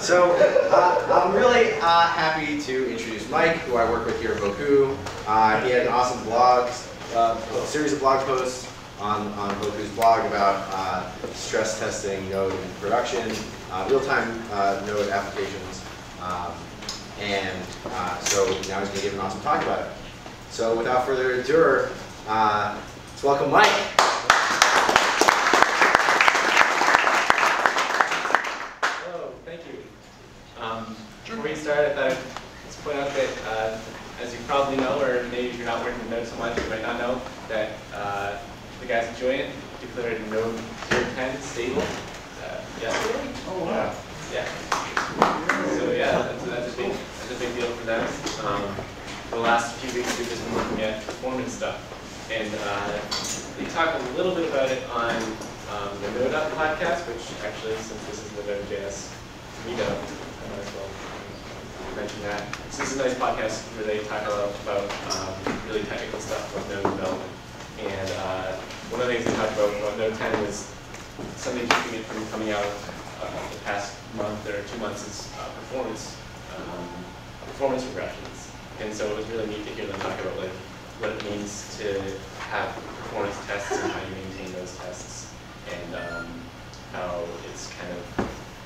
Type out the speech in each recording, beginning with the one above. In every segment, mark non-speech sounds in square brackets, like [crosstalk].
So uh, I'm really uh, happy to introduce Mike, who I work with here at Bocoup. Uh, he had an awesome blog, uh, series of blog posts on, on Bocoup's blog about uh, stress testing Node in production, uh, real-time Node applications. Um, and so now he's going to give an awesome talk about it. So without further ado, let's welcome Mike. Hello, thank you. Um, before we start, I thought I'd just point out that, uh, as you probably know, or maybe if you're not working with Node so much, you might not know, that uh, the guys at Joyent declared Node 010 stable uh, yesterday. Oh, wow. Yeah. So yeah, that's, that's a big that's a big deal for them. Um, the last few weeks we've just been looking at performance stuff, and uh, we talk a little bit about it on um, the Node Up podcast, which actually, since this is the Node.js meetup, I might as well mention that. So this is a nice podcast where they talk a lot about um, really technical stuff about Node development. And uh, one of the things they talked about about Node 10 was something keeping it from coming out uh, the past month or two months is uh, performance um, performance regressions. And so it was really neat to hear them talk about like what it means to have performance tests and how you maintain those tests, and um, how it's kind of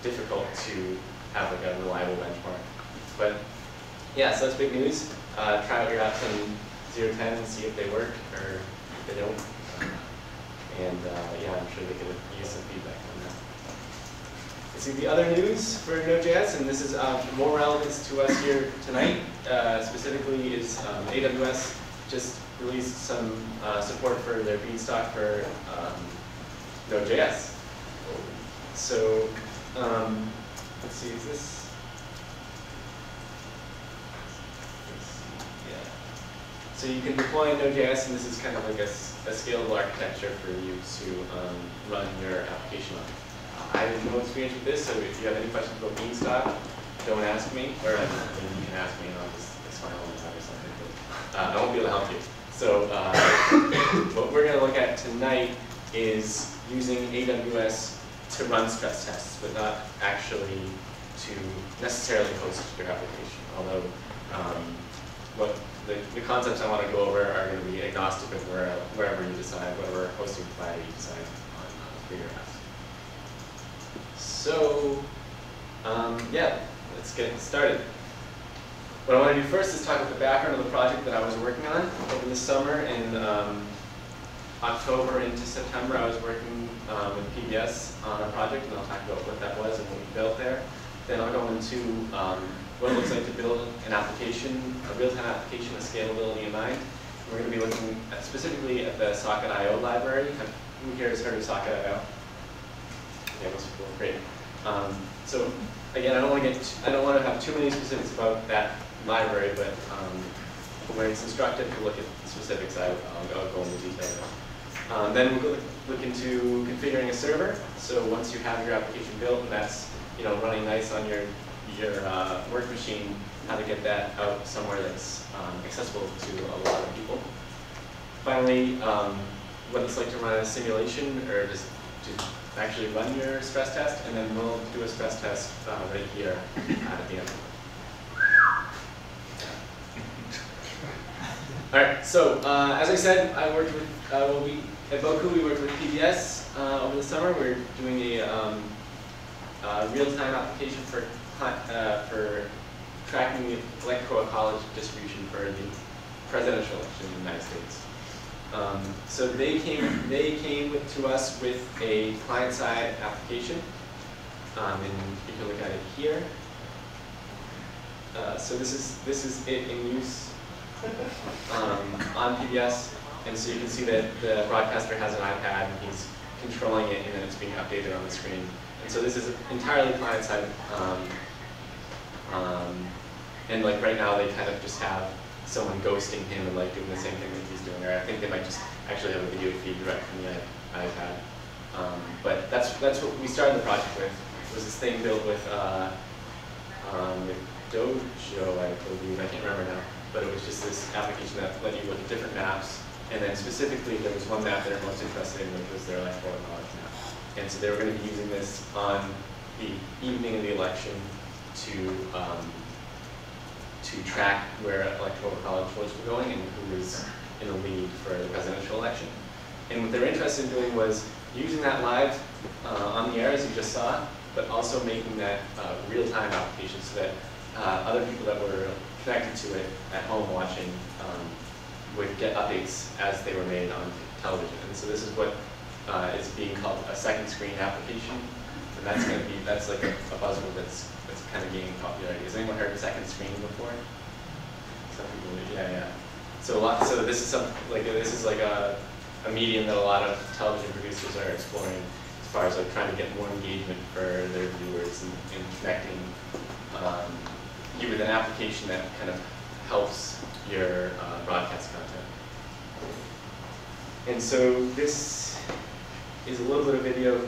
difficult to have like a reliable benchmark. But yeah, so that's big news. Uh, try out your apps on 010 and see if they work or if they don't. And uh, yeah, I'm sure they could use some feedback on that. See the other news for Node.js, and this is um, more relevance to us here tonight, uh, specifically is um, AWS just released some uh, support for their Beanstalk for um, Node.js. So, um, let's see, is this? Yeah. So you can deploy Node.js, and this is kind of like a, a scalable architecture for you to um, run your application on. I have no experience with this, so if you have any questions about Beanstalk, don't ask me, or uh, you can ask me and I'll just explain all time or something. But, uh, I won't be able to help you. So uh, [coughs] what we're going to look at tonight is using AWS to run stress tests, but not actually to necessarily host your application. Although um, what the, the concepts I want to go over are going to be agnostic of where, wherever you decide, whatever hosting provider you decide on uh, for your apps. So, um, yeah, let's get started. What I want to do first is talk about the background of the project that I was working on over the summer. In um, October into September, I was working um, with PBS on a project, and I'll talk about what that was and what we built there. Then I'll go into um, what it looks like to build an application, a real-time application with scalability in mind. We're going to be looking at specifically at the Socket.io library. Who here has heard of Socket.io? Yeah, most people, great. Um, so again, I don't want to get, I don't want to have too many specifics about that library, but um, when it's instructive to look at the specifics, I, I'll, I'll go into detail. Um, then we'll look, look into configuring a server. So once you have your application built and that's you know running nice on your your uh, work machine, how to get that out somewhere that's um, accessible to a lot of people. Finally, um, what it's like to run a simulation or just to actually run your stress test, and then we'll do a stress test uh, right here at the end. [laughs] All right, so uh, as I said, I worked with, uh, well, we, at Bocoup, we worked with PBS uh, over the summer. We're doing a um, uh, real-time application for, uh, for tracking the electoral college distribution for the presidential election in the United States. Um, so they came, they came with, to us with a client-side application, um, and you can look at it here. Uh, so this is this is it in use um, on PBS, and so you can see that the broadcaster has an iPad and he's controlling it, and then it's being updated on the screen. And so this is entirely client-side, um, and like right now they kind of just have someone ghosting him and like doing the same thing that he's doing, or I think they might just actually have a video feed direct from the iPad. Um, but that's that's what we started the project with. It Was this thing built with uh, um, with Dojo, I believe, I can't remember now, but it was just this application that let you look at different maps, and then specifically there was one map they were most interested in, which was their electoral college map. And so they were going to be using this on the evening of the election to um, to track where electoral college votes were going and who was in the lead for the presidential election. And what they're interested in doing was using that live uh, on the air, as you just saw, but also making that uh, real-time application so that uh, other people that were connected to it at home watching um, would get updates as they were made on television. And so this is what uh, is being called a second screen application. And that's going to be, that's like a, a buzzword that's, that's kind of gaining popularity. Has anyone heard of second screen before? Some people, yeah, yeah. So a lot, so this is some, like, this is like a, a medium that a lot of television producers are exploring as far as like trying to get more engagement for their viewers and, and connecting um, you with an application that kind of helps your uh, broadcast content. And so this is a little bit of video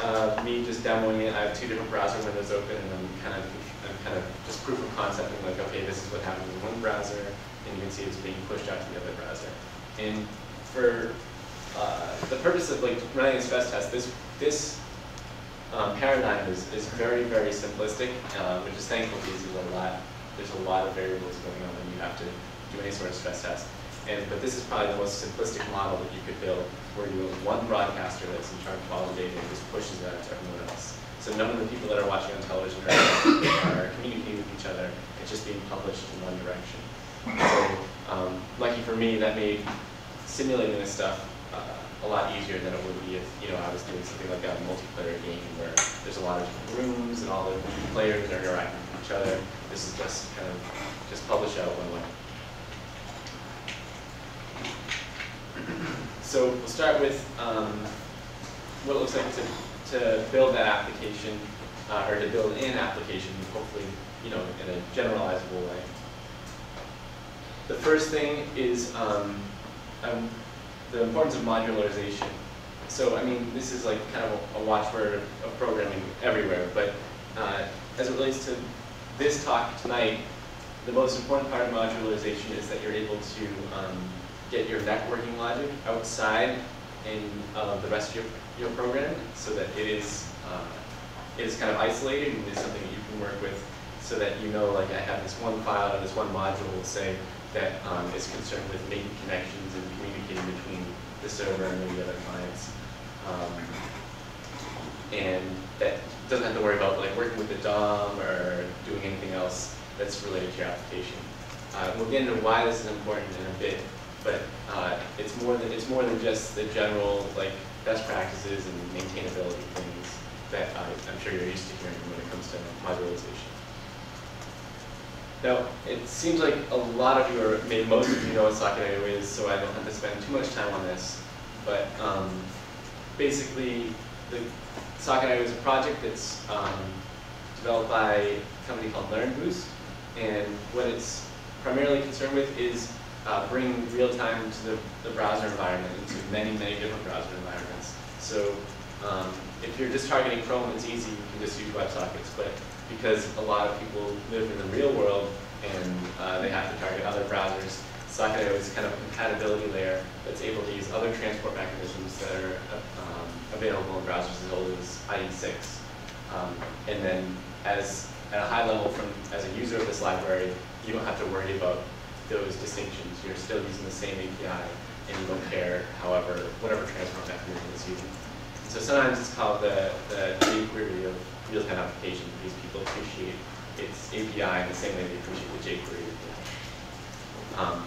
uh, me just demoing it. I have two different browser windows open, and I'm kind of I'm kind of just proof of concept. I'm like, okay, this is what happens in one browser, and you can see it's being pushed out to the other browser. And for uh, the purpose of like running a stress test, this this um, paradigm is, is very very simplistic, uh, which is thankful because there's a lot there's a lot of variables going on when you have to do any sort of stress test. And, but this is probably the most simplistic model that you could build, where you have one broadcaster that's in charge of all the data and just pushes out to everyone else. So none of the people that are watching on television are, are communicating with each other. It's just being published in one direction. So um, lucky for me, that made simulating this stuff uh, a lot easier than it would be if you know I was doing something like a multiplayer game where there's a lot of rooms and all the players are interacting with each other. This is just kind of just publish out one way. So we'll start with um, what it looks like to, to build that application, uh, or to build an application, hopefully, you know, in a generalizable way. The first thing is um, um, the importance of modularization. So, I mean, this is like kind of a, watchword of programming everywhere, but uh, as it relates to this talk tonight, the most important part of modularization is that you're able to um, get your networking logic outside in uh, the rest of your, your program so that it is, uh, it is kind of isolated and is something that you can work with so that you know, like I have this one file or this one module, say, that um, is concerned with making connections and communicating between the server and maybe other clients. Um, and that doesn't have to worry about like working with the DOM or doing anything else that's related to your application. Uh, we'll get into why this is important in a bit, but uh, it's more than it's more than just the general like best practices and maintainability things that I, I'm sure you're used to hearing when it comes to modularization. Now, it seems like a lot of you, or maybe most of you know what Socket.io is, so I don't have to spend too much time on this. But um, basically, the Socket.io is a project that's um, developed by a company called LearnBoost, and what it's primarily concerned with is uh, bring real time to the, the browser environment into many, many different browser environments. So um, if you're just targeting Chrome, it's easy, you can just use WebSockets. But because a lot of people live in the real world and uh, they have to target other browsers, Socket.io is kind of a compatibility layer that's able to use other transport mechanisms that are um, available in browsers as old as IE6. Um, and then as at a high level from as a user of this library, you don't have to worry about those distinctions. You're still using the same API, and you don't care, however, whatever transport mechanism is using. So sometimes it's called the, the jQuery of real-time application because people appreciate its API in the same way they appreciate the jQuery. Um,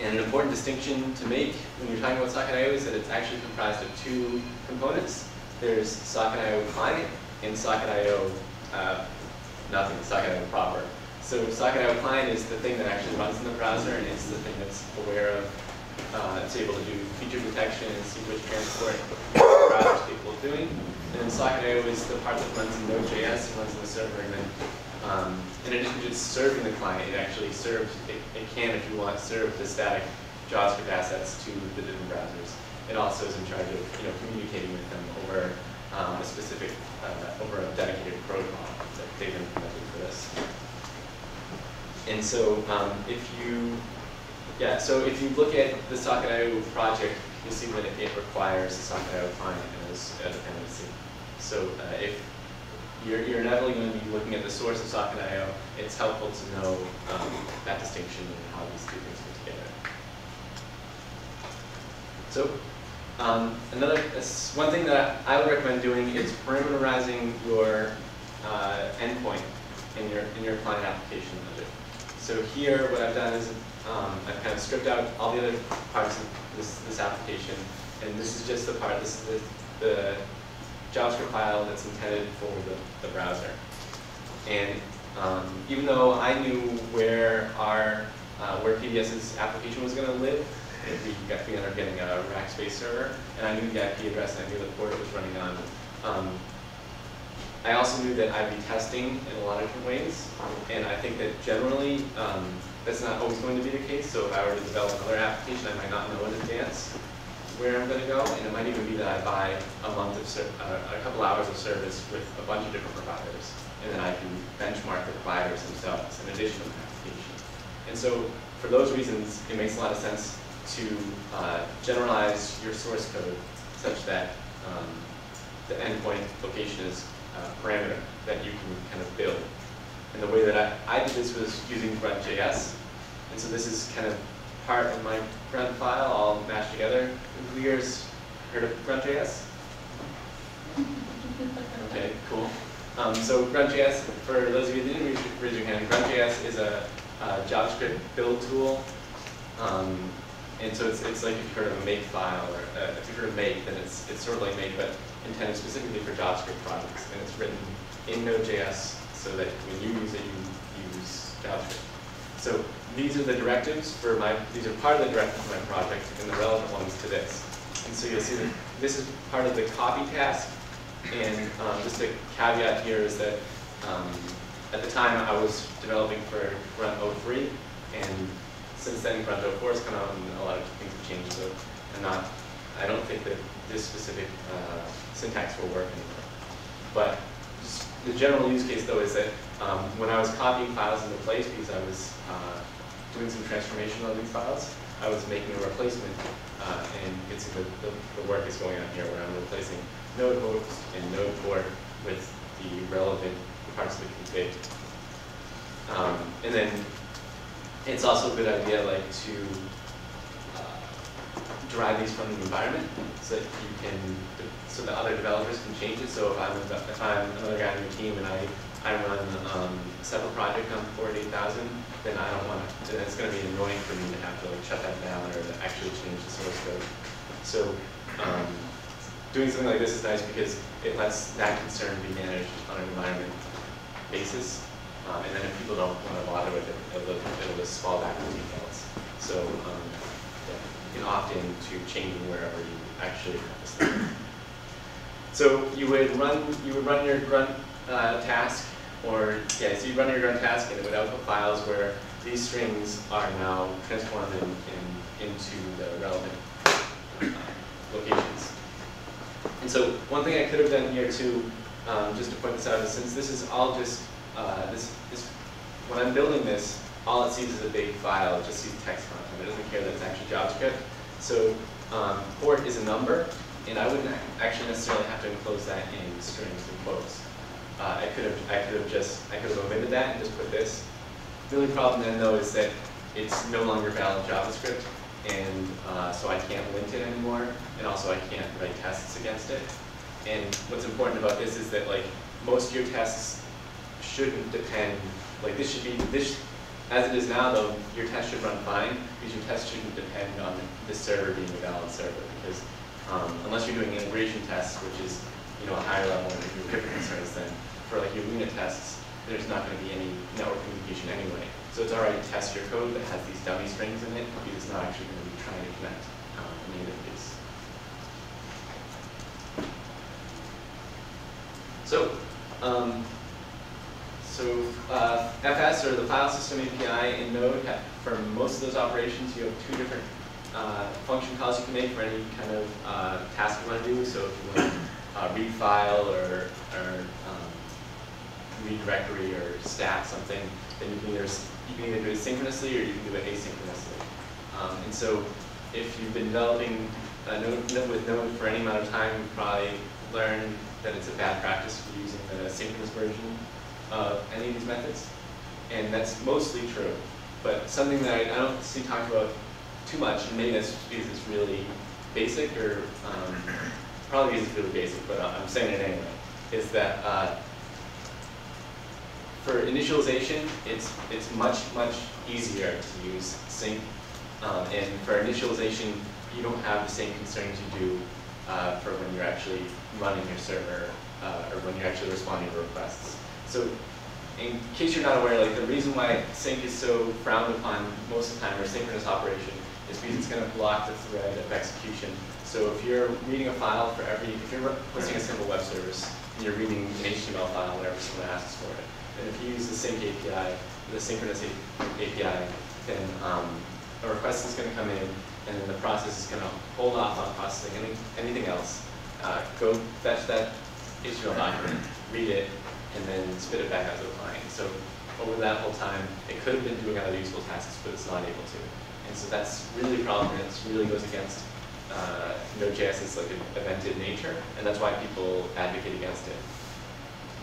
and an important distinction to make when you're talking about Socket.io is that it's actually comprised of two components. There's Socket.io client and Socket.io uh, nothing, Socket.io proper. So Socket.io client is the thing that actually runs in the browser and it's the thing that's aware of, uh, it's able to do feature detection and see which transport the browser is capable of doing. And then Socket.io is the part that runs in Node.js and runs in the server. And then um, in addition to serving the client, it actually serves, it, it can, if you want, serve the static JavaScript assets to the different browsers. It also is in charge of you know, communicating with them over um, a specific, uh, over a dedicated protocol that they've implemented. And so um, if you, yeah, so if you look at the Socket.io project, you'll see that it, requires a Socket.io client as a dependency. So uh, if you're, you're inevitably going to be looking at the source of socket.io. It's helpful to know um, that distinction and how these two things fit together. So um, another one thing that I would recommend doing is parameterizing your uh, endpoint in your in your client application. So here, what I've done is um, I've kind of stripped out all the other parts of this this application, and this is just the part. This is the, the JavaScript file that's intended for the, the browser. And um, even though I knew where our uh, where PBS's application was going to live, we got we ended up getting a Rackspace server, and I knew the IP address and I knew the port it was running on. Um, I also knew that I'd be testing in a lot of different ways, and I think that generally um, that's not always going to be the case. So if I were to develop another application, I might not know in advance where I'm going to go, and it might even be that I buy a month of uh, a couple hours of service with a bunch of different providers, and then I can benchmark the providers themselves in addition to my application. And so for those reasons, it makes a lot of sense to uh, generalize your source code such that um, the endpoint location is a parameter that you can kind of build. And the way that I, I did this was using Grunt.js. And so this is kind of part of my Grunt file all mashed together. Who here's heard of Grunt.js? Okay, cool. Um, so Grunt.js, for those of you that didn't raise, your hand, Grunt.js is a, a JavaScript build tool. Um, and so it's, it's like if you've heard of a make file, or uh, if you've heard of make, then it's, it's sort of like make, but intended specifically for JavaScript projects. And it's written in Node.js so that when you use it, you use JavaScript. So these are the directives for my, these are part of the directives for my project and the relevant ones to this. And so you'll see that this is part of the copy task. And um, just a caveat here is that um, at the time I was developing for Grunt 03, and since then Grunt 04 has come out and a lot of things have changed. So I'm not, I don't think that this specific uh, syntax will work anymore. But the general use case though is that um, when I was copying files into place because I was uh, doing some transformation on these files, I was making a replacement uh, and it's the, the, the work is going on here where I'm replacing node host and node port with the relevant parts of the config. Um, and then it's also a good idea like to uh, derive these from the environment so that you can, so that other developers can change it. So if I'm, if I'm another guy on your team and I, I run um, several project on Port 8000, then I don't want to, it's going to be annoying for me to have to like shut that down or to actually change the source code. So um, doing something like this is nice because it lets that concern be managed on an environment basis. Um, and then if people don't want to bother with it, it'll, it'll just fall back to defaults. So um, yeah, you can opt in to changing wherever you actually have this. So you would run you would run your grunt uh, task, or yeah, so you run your grunt task, and it would output files where these strings are now transformed in, in, into the relevant uh, locations. And so one thing I could have done here too, um, just to point this out, is since this is all just uh, this this when I'm building this, all it sees is a big file. It just sees text content. It doesn't care that it's actually JavaScript. So um, port is a number, and I wouldn't actually necessarily have to enclose that in strings and quotes. Uh, I could have I could have just I could have omitted that and just put this. The only problem then though is that it's no longer valid JavaScript, and uh, so I can't lint it anymore, and also I can't write tests against it. And what's important about this is that like most of your tests shouldn't depend, like this should be, this, as it is now though, your test should run fine, because your test shouldn't depend on the server being a valid server, because um, unless you're doing integration tests, which is, you know, a higher level of your concerns, then for like your unit tests, there's not going to be any network communication anyway. So it's to test your code that has these dummy strings in it, because it's not actually going to be trying to connect um, the interface. So, um, so uh, FS or the file system API in Node, for most of those operations, you have two different uh, function calls you can make for any kind of uh, task you want to do. So if you want to uh, read file or, or um, read directory or stat something, then you can either you can either do it synchronously or you can do it asynchronously. Um, and so if you've been developing uh, Node, with Node for any amount of time, you've probably learned that it's a bad practice for using the synchronous version of any of these methods, and that's mostly true. But something that I, I don't see talked about too much, and maybe that's because it's really basic, or um, probably because it's really basic, but I'm saying it anyway, is that uh, for initialization, it's, it's much, much easier to use sync. Um, and for initialization, you don't have the same concerns you do uh, for when you're actually running your server uh, or when you're actually responding to requests. So in case you're not aware, like the reason why sync is so frowned upon most of the time, or synchronous operation, is because it's going to block the thread of execution. So if you're reading a file for every, if you're hosting a simple web service, and you're reading an HTML file whenever someone asks for it, and if you use the sync API, the synchronous API, then um, a request is going to come in, and then the process is going to hold off on processing any, anything else, uh, go fetch that HTML document, read it, and then spit it back out to the client. So over that whole time, it could have been doing other useful tasks, but it's not able to. And so that's really a problem, and it really goes against uh, Node.js's like evented nature, and that's why people advocate against it.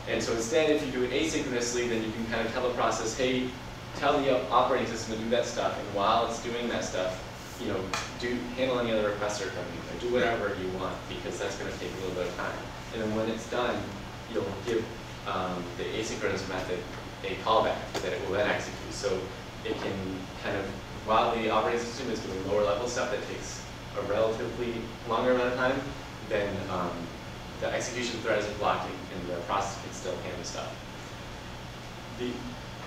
And so instead, if you do it asynchronously, then you can kind of tell the process, hey, tell the operating system to do that stuff, and while it's doing that stuff, you know, do handle any other requests that are coming, or do whatever you want, because that's going to take a little bit of time. And then when it's done, you'll give um, the asynchronous method a callback that it will then execute. So it can kind of, while the operating system is doing lower level stuff that takes a relatively longer amount of time, then um, the execution thread is blocked and the process can still handle stuff. The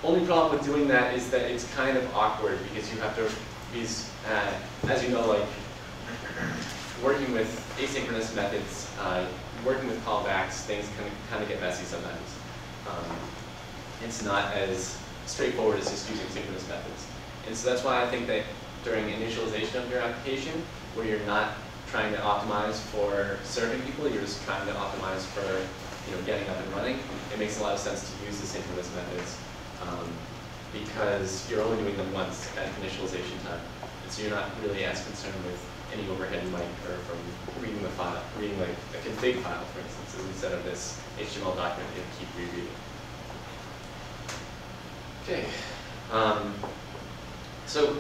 only problem with doing that is that it's kind of awkward because you have to, because uh, as you know, like working with asynchronous methods, uh, working with callbacks, things can kind of get messy sometimes. Um, it's not as straightforward as just using synchronous methods. And so that's why I think that during initialization of your application, where you're not trying to optimize for serving people, you're just trying to optimize for you know, getting up and running, it makes a lot of sense to use the synchronous methods um, because you're only doing them once at initialization time. And so you're not really as concerned with any overhead you might incur from reading the file, reading like a config file, for instance, instead of this HTML document you keep rereading. Okay. Um, so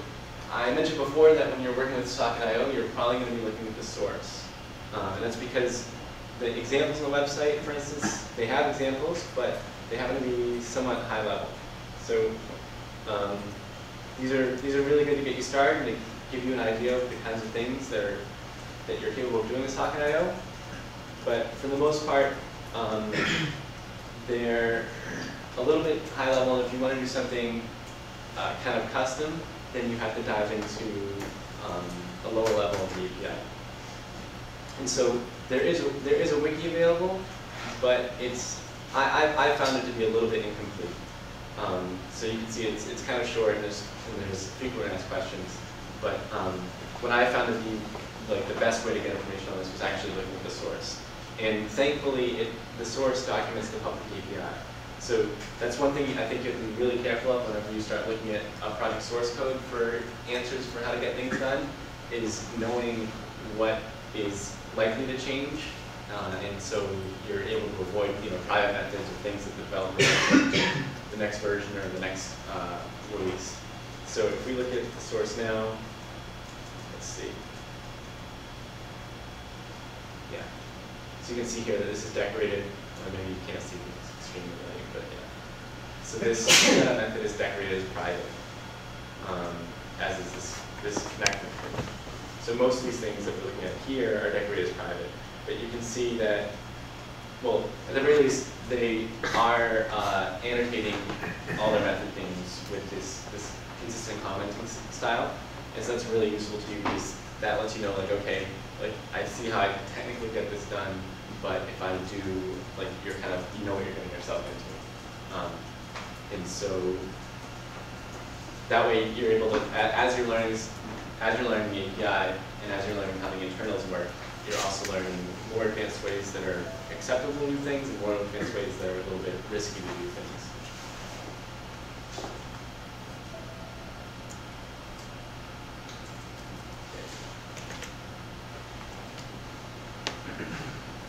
I mentioned before that when you're working with Socket.io, you're probably going to be looking at the source. Um, and that's because the examples on the website, for instance, they have examples, but they happen to be somewhat high level. So um, these are these are really good to get you started and to give you an idea of the kinds of things that are that you're capable of doing with Socket.io. But for the most part, um, [coughs] they're a little bit high level. If you want to do something uh, kind of custom, then you have to dive into um, a lower level of the API. And so there is a, there is a wiki available, but it's I, I, I found it to be a little bit incomplete. Um, so you can see it's, it's kind of short and there's, and there's frequent asked questions. But um, what I found to be like the best way to get information on this was actually looking at the source. And thankfully, it, the source documents the public API. So that's one thing I think you have to be really careful of whenever you start looking at a project source code for answers for how to get things done, is knowing what is likely to change. Uh, and so you're able to avoid you know, private methods or things that develop [coughs] the next version or the next uh, release. So if we look at the source now, let's see. Yeah. So you can see here that this is decorated. Well, maybe you can't see extremely light, but yeah. So this uh, method is decorated as private, um, as is this, this. So most of these things that we're looking at here are decorated as private. But you can see that, well, at the very least, they are uh, annotating all their method things with this, this consistent commenting style. And so that's really useful to you because that lets you know, like, okay, like I see how I can technically get this done, but if I do, like, you're kind of, you know what you're getting yourself into. Um, and so that way you're able to, as you're learning, as you're learning the API and as you're learning how the internals work, you're also learning more advanced ways that are acceptable to do things and more advanced ways that are a little bit risky to do things.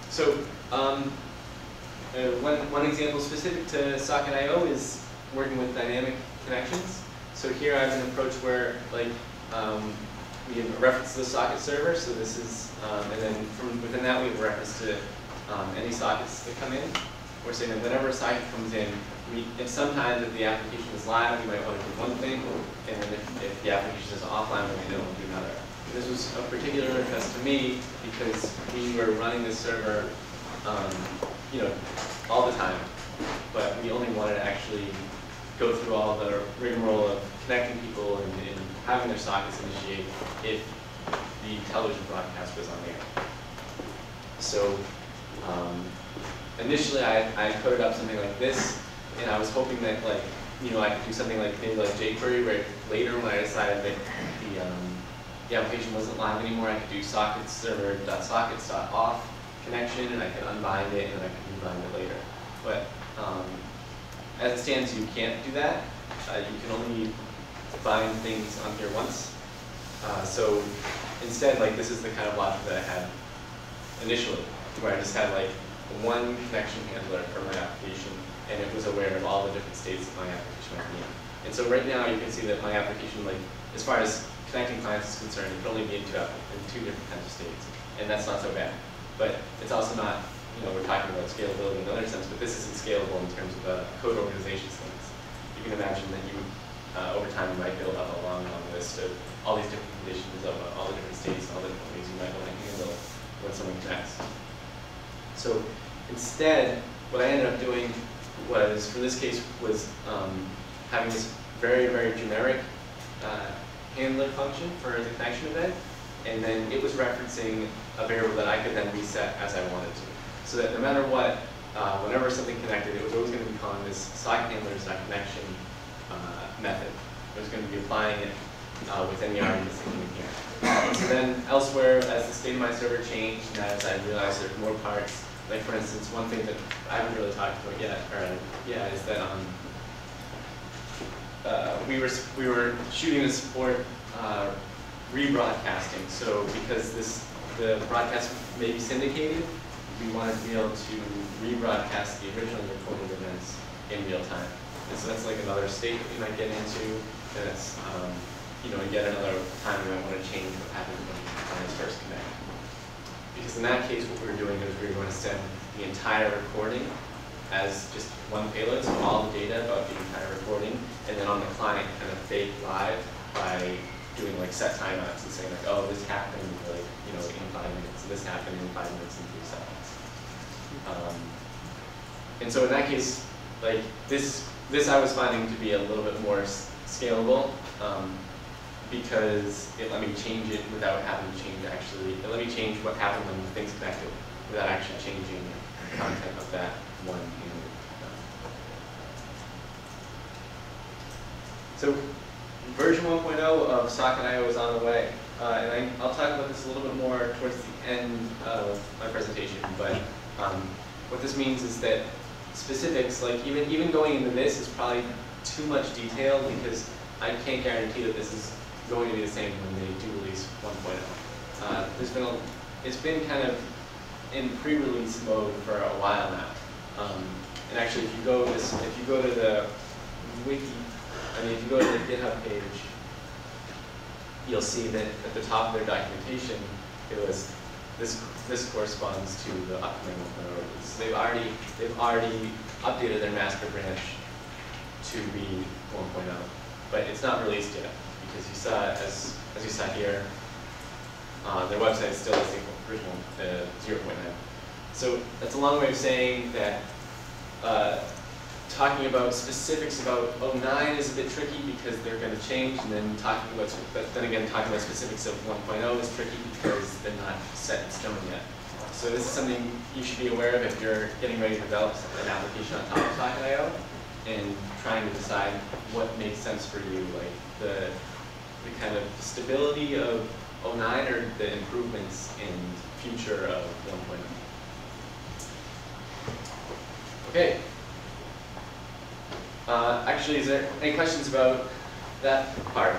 So um, Uh, one, one example specific to Socket.io is working with dynamic connections. So here I have an approach where like um, we have a reference to the socket server. So this is, um, and then from within that we have a reference to um, any sockets that come in. We're saying that whenever a socket comes in, we, if sometimes if the application is live, we might want to do one thing, and then if, if the application is offline, we want to do another. This was of particular interest to me because we were running this server, um, you know, all the time, but we only wanted to actually go through all the rigmarole of connecting people and, and having their sockets initiate if the television broadcast was on air. So um, initially, I, I coded up something like this, and I was hoping that like you know I could do something like maybe like jQuery, where later when I decided that the um, the application wasn't live anymore, I could do socket server.sockets.off connection, and I could unbind it, and then I could rebind it later. But um, as it stands, you can't do that. Uh, you can only bind things on here once. Uh, so instead, like this is the kind of logic that I had initially, where I just had like one connection handler for my application, and it was aware of all the different states that my application might be in. And so right now, you can see that my application, like as far as connecting clients is concerned, it can only be in two, in two different kinds of states, and that's not so bad. But it's also not, you know, we're talking about scalability in another sense, but this isn't scalable in terms of the code organization sense. You can imagine that you, uh, over time, you might build up a long, long list of all these different conditions of uh, all the different states all the different ways you might want to handle when someone connects. So instead, what I ended up doing was, for this case, was um, having this very, very generic uh, handler function for the connection event, and then it was referencing a variable that I could then reset as I wanted to. So that no matter what, uh, whenever something connected, it was always going to be calling this socket handlers connection uh, method. It was going to be applying it uh, within the arguments that came here. So then elsewhere, as the state of my server changed, and as I realized there's more parts, like for instance, one thing that I haven't really talked about yet, or yeah, is that um, uh, we were we were shooting to support uh, rebroadcasting. So because this the broadcast may be syndicated, we wanted to be able to rebroadcast the originally recorded events in real time. And so that's like another state that we might get into. That's um, you know yet another time we might want to change what happens when clients first connect. Because in that case, what we were doing is we were going to send the entire recording as just one payload, so all the data about the entire recording, and then on the client kind of fake live by doing like set timeouts and saying like, oh, this happened like, you know, in five minutes, and this happened in five minutes and. Um, and so in that case, like this, this I was finding to be a little bit more scalable um, because it let me change it without having to change actually, it let me change what happened when things connected without actually changing the content of that one unit. So version 1.0 of Socket.io is on the way. Uh, and I, will talk about this a little bit more towards the end of my presentation. But um, what this means is that specifics, like even, even going into this is probably too much detail because I can't guarantee that this is going to be the same when they do release 1.0. Uh, there's been a, it's been kind of in pre-release mode for a while now. Um, and actually, if you go this, if you go to the wiki, I mean, if you go to the GitHub page, you'll see that at the top of their documentation, it was this. This corresponds to the upcoming 1.0 release. They've already they've already updated their master branch to be 1.0, but it's not released yet because you saw as as you saw here, uh, their website is still the original uh, 0.9. So that's a long way of saying that uh, talking about specifics about 09 is a bit tricky because they're going to change, and then talking about, but then again, talking about specifics of 1.0 is tricky because they're not set in stone yet. So this is something you should be aware of if you're getting ready to develop an application on top of Socket.io and trying to decide what makes sense for you, like the, the kind of stability of 09 or the improvements in future of 1.0. Okay. Uh, actually, is there any questions about that part?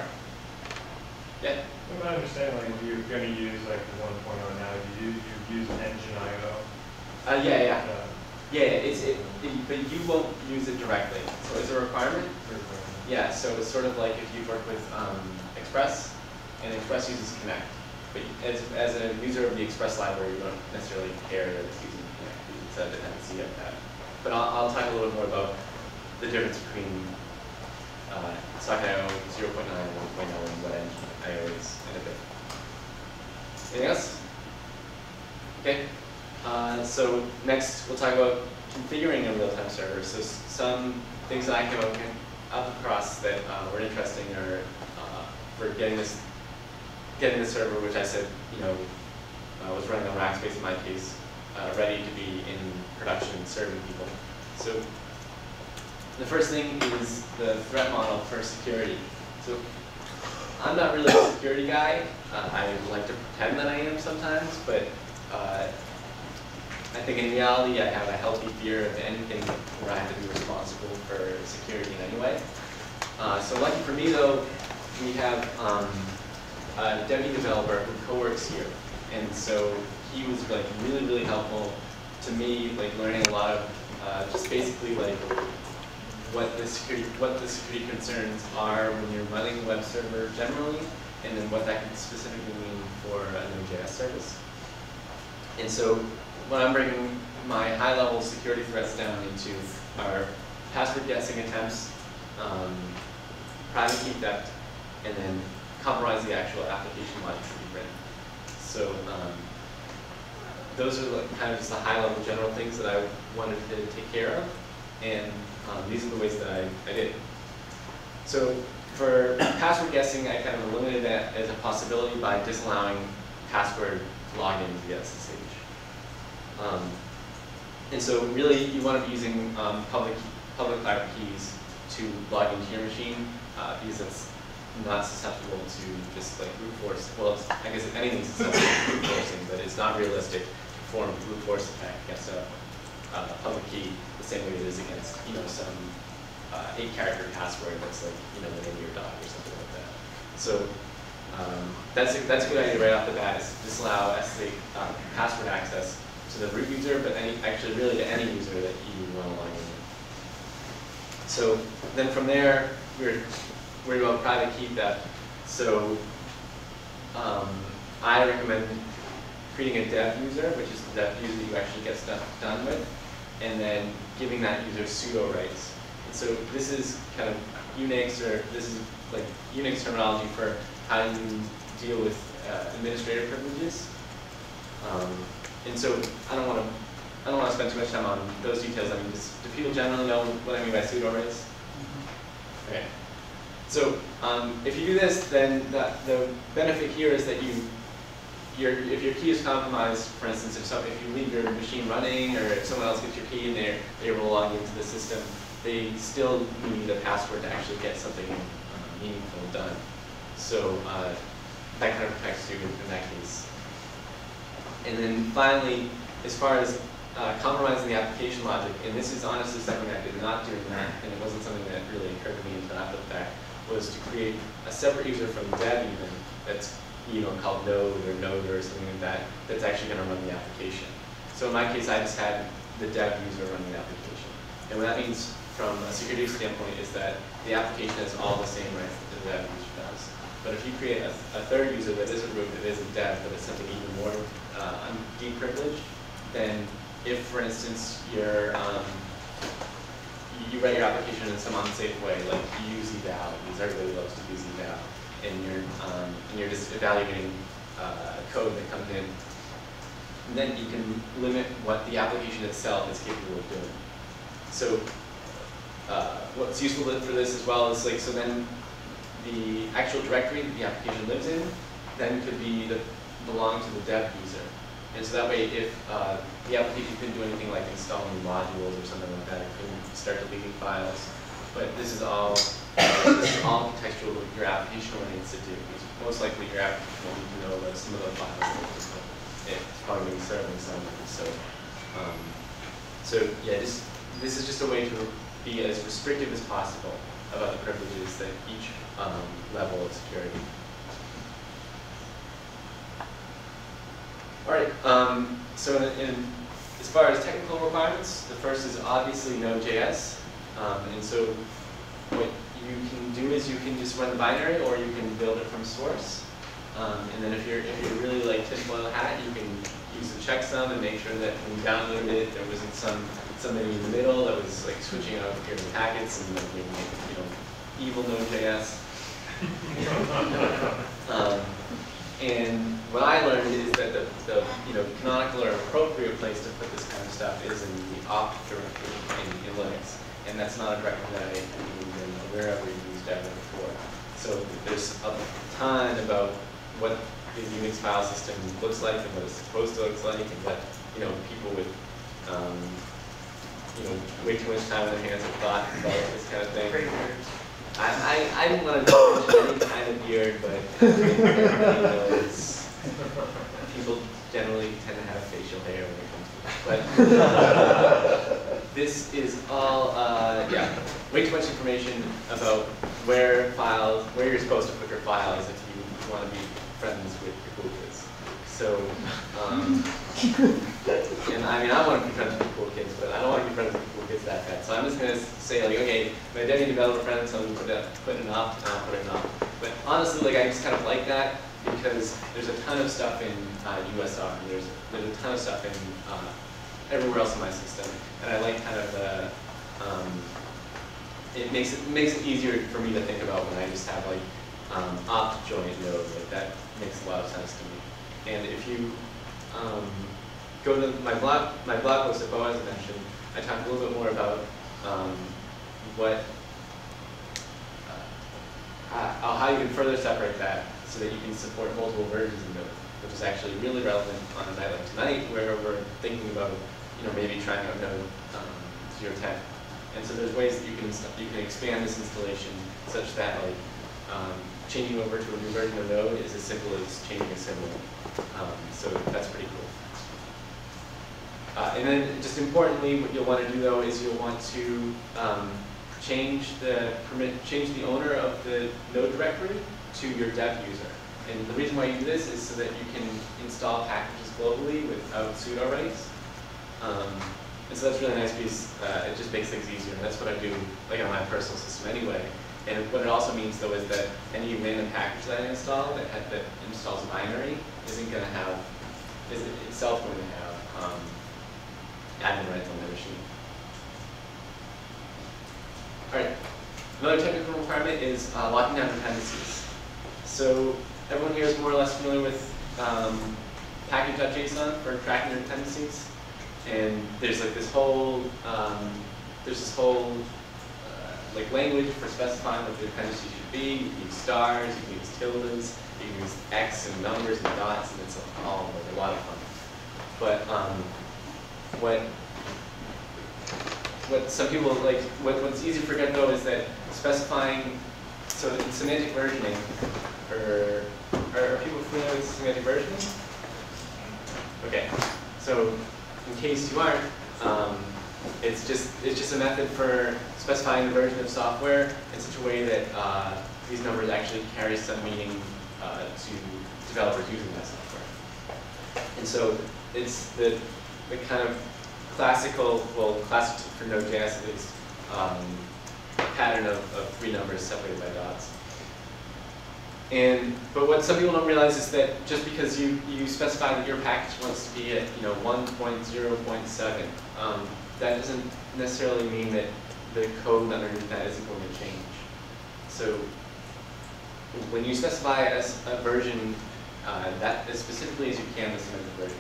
Yeah? From my understanding, like, you're going to use like the 1.0 now, you, you use Engine.io. Uh, yeah, yeah. Uh, Yeah, it's, it, it- but you won't use it directly, so it's a requirement. Yeah, so it's sort of like if you work with um, Express, and Express uses Connect. But as, as a user of the Express library, you don't necessarily care that it's using Connect, it's a dependency of that. But I'll, I'll talk a little more about the difference between uh, Socket.io 0.9 and 1.0 and what IO is in a bit. Anything else? Okay. Uh, so next, we'll talk about configuring a real-time server. So some things that I came up, up across that uh, were interesting are uh, for getting this getting the server, which I said, you know, uh, was running on Rackspace in my case, uh, ready to be in production serving people. So the first thing is the threat model for security. So I'm not really a security guy. Uh, I like to pretend that I am sometimes, but uh, I think in reality I have a healthy fear of anything where I have to be responsible for security in any way. Uh, so lucky for me though, we have um, a Debian developer who co-works here. And so he was like really, really helpful to me, like learning a lot of uh, just basically like what the security what the security concerns are when you're running a web server generally, and then what that can specifically mean for a Node.js service. And so what I'm breaking my high-level security threats down into are password guessing attempts, um, private key theft, and then compromise the actual application logic that you've written. So um, those are like kind of just the high-level general things that I wanted to take care of, and um, these are the ways that I, I did. So for password guessing, I kind of eliminated that as a possibility by disallowing password login via SSH. Um, and so really, you want to be using um, public public cloud keys to log into your machine uh, because it's not susceptible to just like brute force. Well, I guess anything's susceptible to brute forcing, but it's not realistic to a brute force attack against a, uh, public key the same way it is against you know some uh, eight-character password that's like you know the name of your dog or something like that. So um, that's a, that's a good idea right off the bat. Is disallow SSH um, password access to the root user, but any, actually really to any user that you want to log in. So then from there, we're worried about private key theft. So um, I recommend creating a dev user, which is the dev user you actually get stuff done with, and then giving that user sudo rights. And so this is kind of Unix, or this is like Unix terminology for how you deal with uh, administrator privileges. Um, and so I don't want to I don't want to spend too much time on those details. I mean, just, do people generally know what I mean by sudo rights? Okay. So um, if you do this, then the, the benefit here is that you, your, if your key is compromised, for instance, if, so, if you leave your machine running or if someone else gets your key and they're, they're able to log into the system, they still need a password to actually get something uh, meaningful done. So uh, that kind of protects you in that case. And then finally, as far as uh, compromising the application logic, and this is honestly something I did not do in that, and it wasn't something that really occurred to me until after the fact, was to create a separate user from dev even that's you know called node or node or something like that that's actually going to run the application. So in my case, I just had the dev user running the application. And what that means from a security standpoint is that the application has all the same rights that the dev user does. But if you create a, a third user that isn't root, that isn't dev, but it's something even more uh, deprivileged, then if, for instance, you're, um, you, write your application in some unsafe way, like you use eval, because everybody loves to use and you're, um, and you're just evaluating uh, code that comes in, And then you can limit what the application itself is capable of doing. So uh, what's useful for this as well is like, so then the actual directory that the application lives in then could be the, belong to the dev user. And so that way, if uh, the application couldn't do anything like installing modules or something like that, it couldn't start deleting files. But this is all this is all contextual to your application needs to do. Because most likely your application will need to know some of the files it's probably going to be serving something. So, um, so yeah, this this is just a way to be as restrictive as possible about the privileges that each um, level of security All right, um, so in, in as far as technical requirements, the first is obviously Node.js. Um, and so what you can do is you can just run the binary or you can build it from source. Um, and then if you're, if you're really like tinfoil hat, you can use the checksum and make sure that when you downloaded it, there wasn't some somebody in the middle that was like switching out your packets and like making you know, evil Node.js. [laughs] um, and what I learned is that the, the you know canonical or appropriate place to put this kind of stuff is in the opt directory in, in Linux, and that's not a directory that I use in wherever you used ever before. So there's a ton about what the Unix file system looks like and what it's supposed to look like, and what you know people with um, you know way too much time on their hands have thought about this kind of thing. I, I, I didn't want to mention any kind of beard, but you know, people generally tend to have facial hair when it comes to it. But this is all, uh, yeah, way too much information about where files, where you're supposed to put your files if you want to be friends with your cool kids. So, um, [laughs] and I mean, I want to be friends with the cool kids, but I don't want to be friends with the cool kids that bad. So I'm just going to say, like, okay, my Debian developer friends, so I'm going to put, an opt, and I'll put an opt. But honestly, like, I just kind of like that because there's a ton of stuff in uh, USR, and there's, there's a ton of stuff in uh, everywhere else in my system. And I like kind of the, um, it makes it makes it easier for me to think about when I just have like um, opt join node. Like that makes a lot of sense to me. And if you um, go to my blog, my blog post that Boaz mentioned, I talk a little bit more about um, what, uh, how you can further separate that so that you can support multiple versions of Node, which is actually really relevant on a night like tonight where we're thinking about, you know, maybe trying out Node um, 010. And so there's ways that you can you can expand this installation such that like um, changing over to a new version of Node is as simple as changing a symbol. Um, so that's pretty cool. Uh, and then just importantly, what you'll want to do though is you'll want to um, change the permit, change the owner of the node directory to your dev user. And the reason why you do this is so that you can install packages globally without sudo rights. Um, and so that's really nice because uh, it just makes things easier. And that's what I do like on my personal system anyway. And what it also means though is that any random package that I install that, that installs a binary isn't going to have, is itself going to have um, admin rights on the machine. All right, another technical requirement is uh, locking down dependencies. So everyone here is more or less familiar with um, package.json for tracking your dependencies. And there's like this whole, um, there's this whole uh, like language for specifying what the dependency should be. You can use stars, you can use tildes, you can use X and numbers and dots, and it's all like a lot of fun. But um, what what some people like, what, what's easy to forget though is that specifying, so in semantic versioning, or are, are people familiar with semantic versioning? Okay, so case you aren't, um, it's just it's just a method for specifying the version of software in such a way that uh, these numbers actually carry some meaning uh, to developers using that software. And so it's the the kind of classical, well, classic for Node.js at um, pattern of, of three numbers separated by dots. And but what some people don't realize is that just because you, you specify that your package wants to be at you know 1.0.7, um, that doesn't necessarily mean that the code underneath that isn't going to change. So when you specify a, a version uh, that as specifically as you can, the semantic version,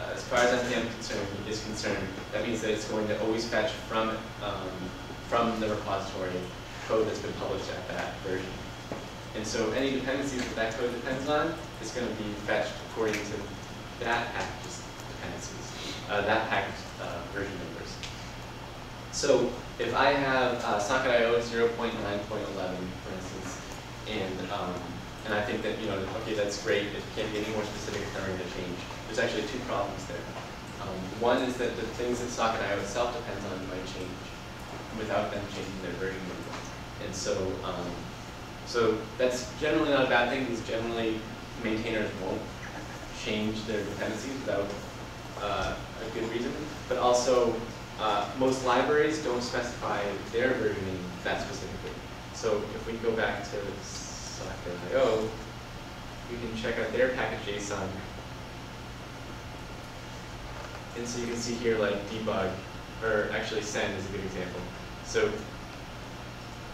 uh, as far as NPM concerned, is concerned, that means that it's going to always fetch from um, from the repository code that's been published at that version. And so any dependencies that that code depends on is going to be fetched according to that package's dependencies, uh, that package uh, version numbers. So if I have uh, socket.io 0.9.11, for instance, and um, and I think that you know, okay, that's great. It can't be any more specific. It's never going to change. There's actually two problems there. Um, one is that the things that socket.io itself depends on might change without them changing their version number. And so um, so that's generally not a bad thing because generally maintainers won't change their dependencies without uh, a good reason, but also, uh, most libraries don't specify their versioning that specifically. So if we go back to Socket.io, we can check out their package JSON. And so you can see here like debug, or actually send is a good example. So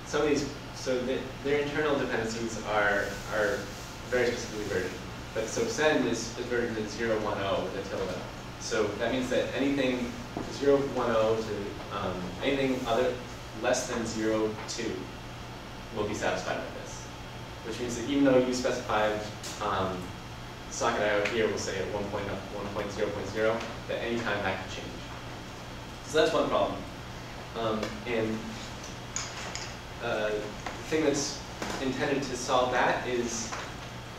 some of these, so the, their internal dependencies are, are very specifically versioned. But so send is, versioned at 010 with a tilde. So that means that anything 010 to um, anything other less than 02 will be satisfied with this. Which means that even though you specified um, socket IO here will say at 1.1.0.0, that any time that could change. So that's one problem. Um, and uh, thing that's intended to solve that is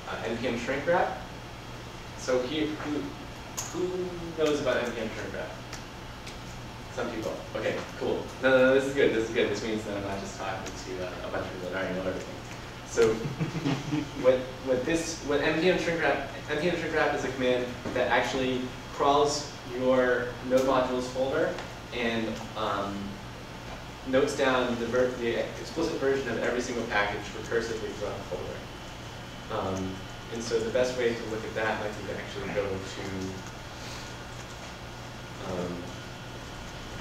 uh, npm shrink wrap. So here, who, who knows about npm shrink wrap? Some people. Okay, cool. No, no, no, this is good. This is good. This means that I'm not just talking to uh, a bunch of people that already know everything. So [laughs] what what this what npm shrink wrap npm shrink wrap is a command that actually crawls your node modules folder and um, notes down the, the explicit version of every single package recursively throughout the folder. Um, and so the best way to look at that might be to actually go to um,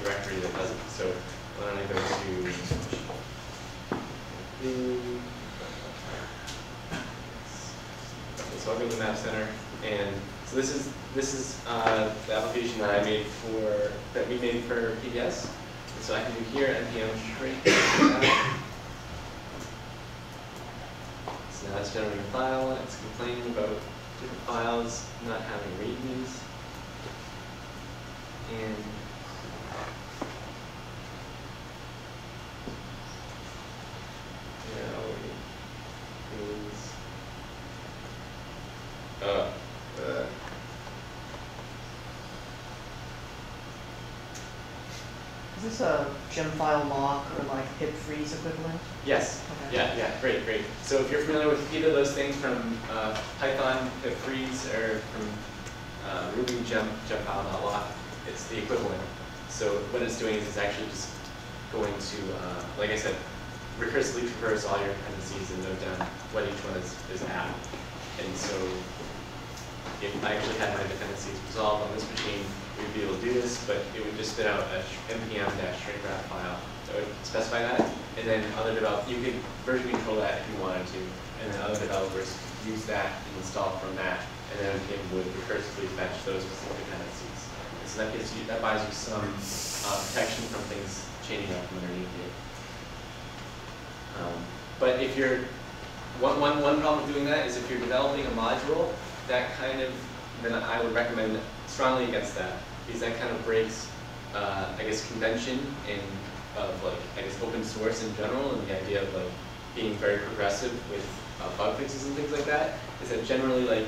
directory that does it. So why don't I go to so I'll go to the Map Center, and so this is this is uh, the application that I made for that we made for PBS. So I can do here npm shrink. [coughs] so now it's generating a file. It's complaining about different files not having readmes, and now uh, uh, Is this a gem file lock or like pip freeze equivalent? Yes. Okay. Yeah, yeah, great, great. So if you're familiar with either of those things from uh, Python, pip freeze, or from uh, Ruby gem, file gemfile.lock, it's the equivalent. So what it's doing is it's actually just going to, uh, like I said, recursively traverse all your dependencies and note down what each one is, is at. And so if I actually had my dependencies resolved on this machine, we'd be able to do this, but it would just spit out a npm-shrink wrap file that would specify that. And then other developers, you could version control that if you wanted to, and then other developers use that and install from that, and then npm would recursively fetch those specific dependencies. And so that gives you, that buys you some uh, protection from things changing up from underneath you. Um, but if you're, one, one, one problem with doing that is if you're developing a module, that kind of, then I would recommend strongly against that, because that kind of breaks, uh, I guess, convention in, of like, I guess, open source in general, and the idea of like being very progressive with uh, bug fixes and things like that, is that generally like,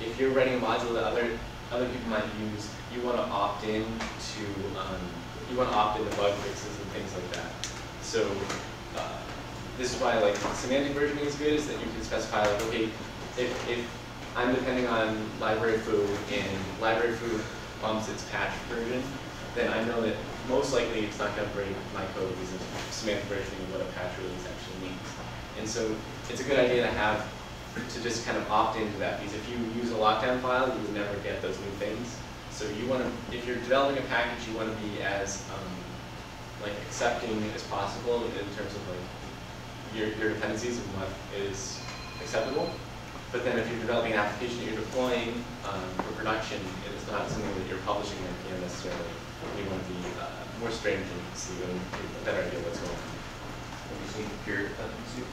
if you're writing a module that other, other people might use, you want to opt in to, um, you want to opt into bug fixes and things like that. So, uh, this is why like semantic versioning is good, is that you can specify like, okay, if, if I'm depending on library foo and library foo bumps its patch version, then I know that most likely it's not going to break my code using semantic versioning of what a patch release actually means. And so it's a good idea to have, to just kind of opt into that, because if you use a lockdown file, you would never get those new things. So you want to, if you're developing a package, you want to be as um, like accepting as possible in terms of like your, your dependencies and what is acceptable. But then if you're developing an application that you're deploying um, for production, it is not something that you're publishing in NPM necessarily. You want to be uh, more stringent so you have a better idea of what's going on. Have you seen peer dependency?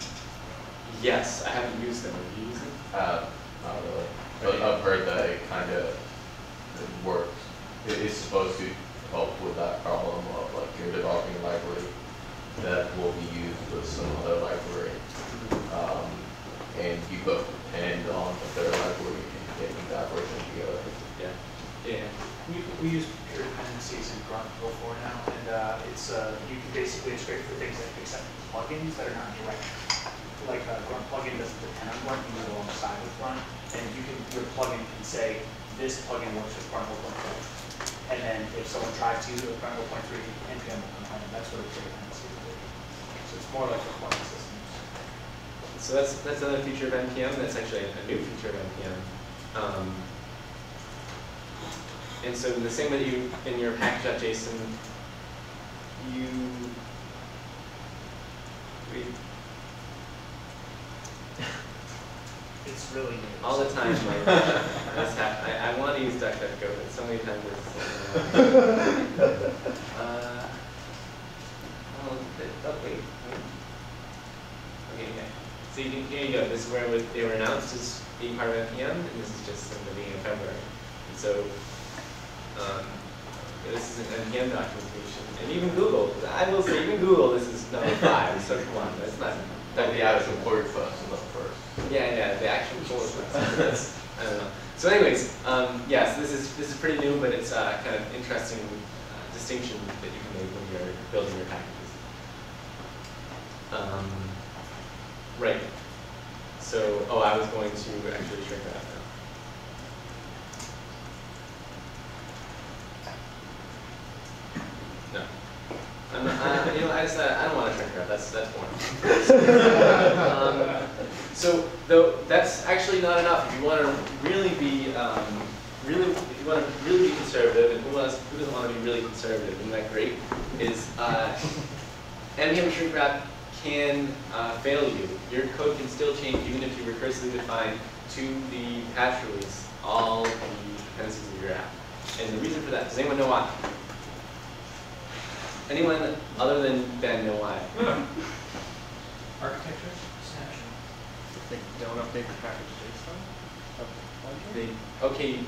Yes, I haven't used them. Have you used them? Uh, not really. But I've heard that it kind of works. It is supposed to help with that problem of like you're developing a library that will be used with some other library. Um, and you both depend on a third library and getting that version together. Yeah. Yeah. We, we use peer dependencies in Grunt before now, and uh, it's uh, you can basically it's great for things that accept plugins that are not direct. Like a Grunt plugin doesn't depend on Grunt, you can go alongside with Grunt, and you can your plugin can say this plugin works with Grunt or Grunt. And then if someone tries to use it with Grunt 0.3, NPM will complain, that's what a trigger dependency is. So it's more like deployment systems. So that's, that's another feature of NPM, that's actually a new feature of NPM. Um, and so in the same way that you, in your package.json, you, we, [laughs] It's really new. all the time, like, [laughs] I, I want to use DuckDuckGo, but so many times it's, [laughs] uh, oh, the- oh, wait, wait. Okay, yeah. So you can, here you go, this is where it was, they were announced as being part of NPM, and this is just in the beginning of February. And so, um, this is an NPM documentation, and even Google, I will say, even Google, this is number five, so come on, that's not. But the actual word first is up first. Yeah, yeah, the actual points. That's- I don't know. So anyways, um, yes, this is, this is pretty new, but it's, uh, kind of interesting uh, distinction that you can make when you're building your packages. Um, right. So, oh, I was going to actually shrink that now. No. I'm not, uh, you know, I just, I don't want to shrink wrap, that's, that's boring. Um, So, though, that's actually not enough. If you want to really be, um, really, if you want to really be conservative, and who wants, who doesn't want to be really conservative? Isn't that great? Is uh, NPM shrink wrap can uh, fail you. Your code can still change even if you recursively define to the patch release all the dependencies of your app. And the reason for that, does anyone know why? Anyone other than Ben know why? Architecture? They don't update the package JSON? They, okay,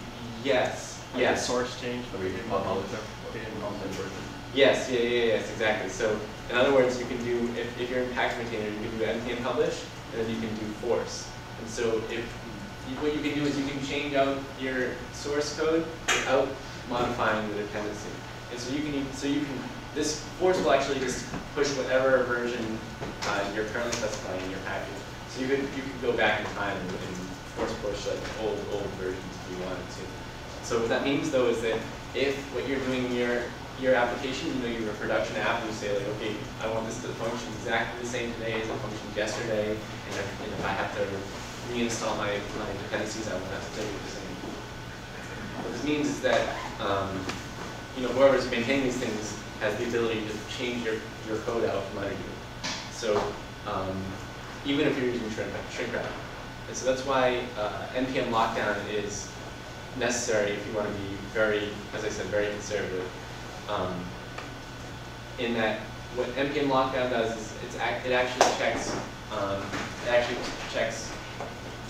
yes, Like yes. source change, but we didn't update I'll- they didn't update version. Yes, yeah, yeah, yes, exactly. So in other words, you can do, if, if you're in package maintainer, you can do npm publish, and then you can do force. And so if, what you can do is you can change out your source code without modifying the dependency. And so you can, so you can, this force will actually just push whatever version uh, you're currently specifying in your package. So you could, you could go back in time and, and force push like old, old versions if you wanted to. So what that means though is that if what you're doing in your, your application, you know, you're a production app, you say like, okay, I want this to function exactly the same today as it functioned yesterday, and if, and if I have to reinstall my, my dependencies, I want that to be the same. What this means is that, um, you know, whoever's maintaining these things has the ability to change your, your code out from under you. So, um, even if you're using shrink, shrink wrap. And so that's why uh, NPM lockdown is necessary if you want to be very, as I said, very conservative. Um, in that, what NPM lockdown does is it's ac- it actually checks, um, it actually checks,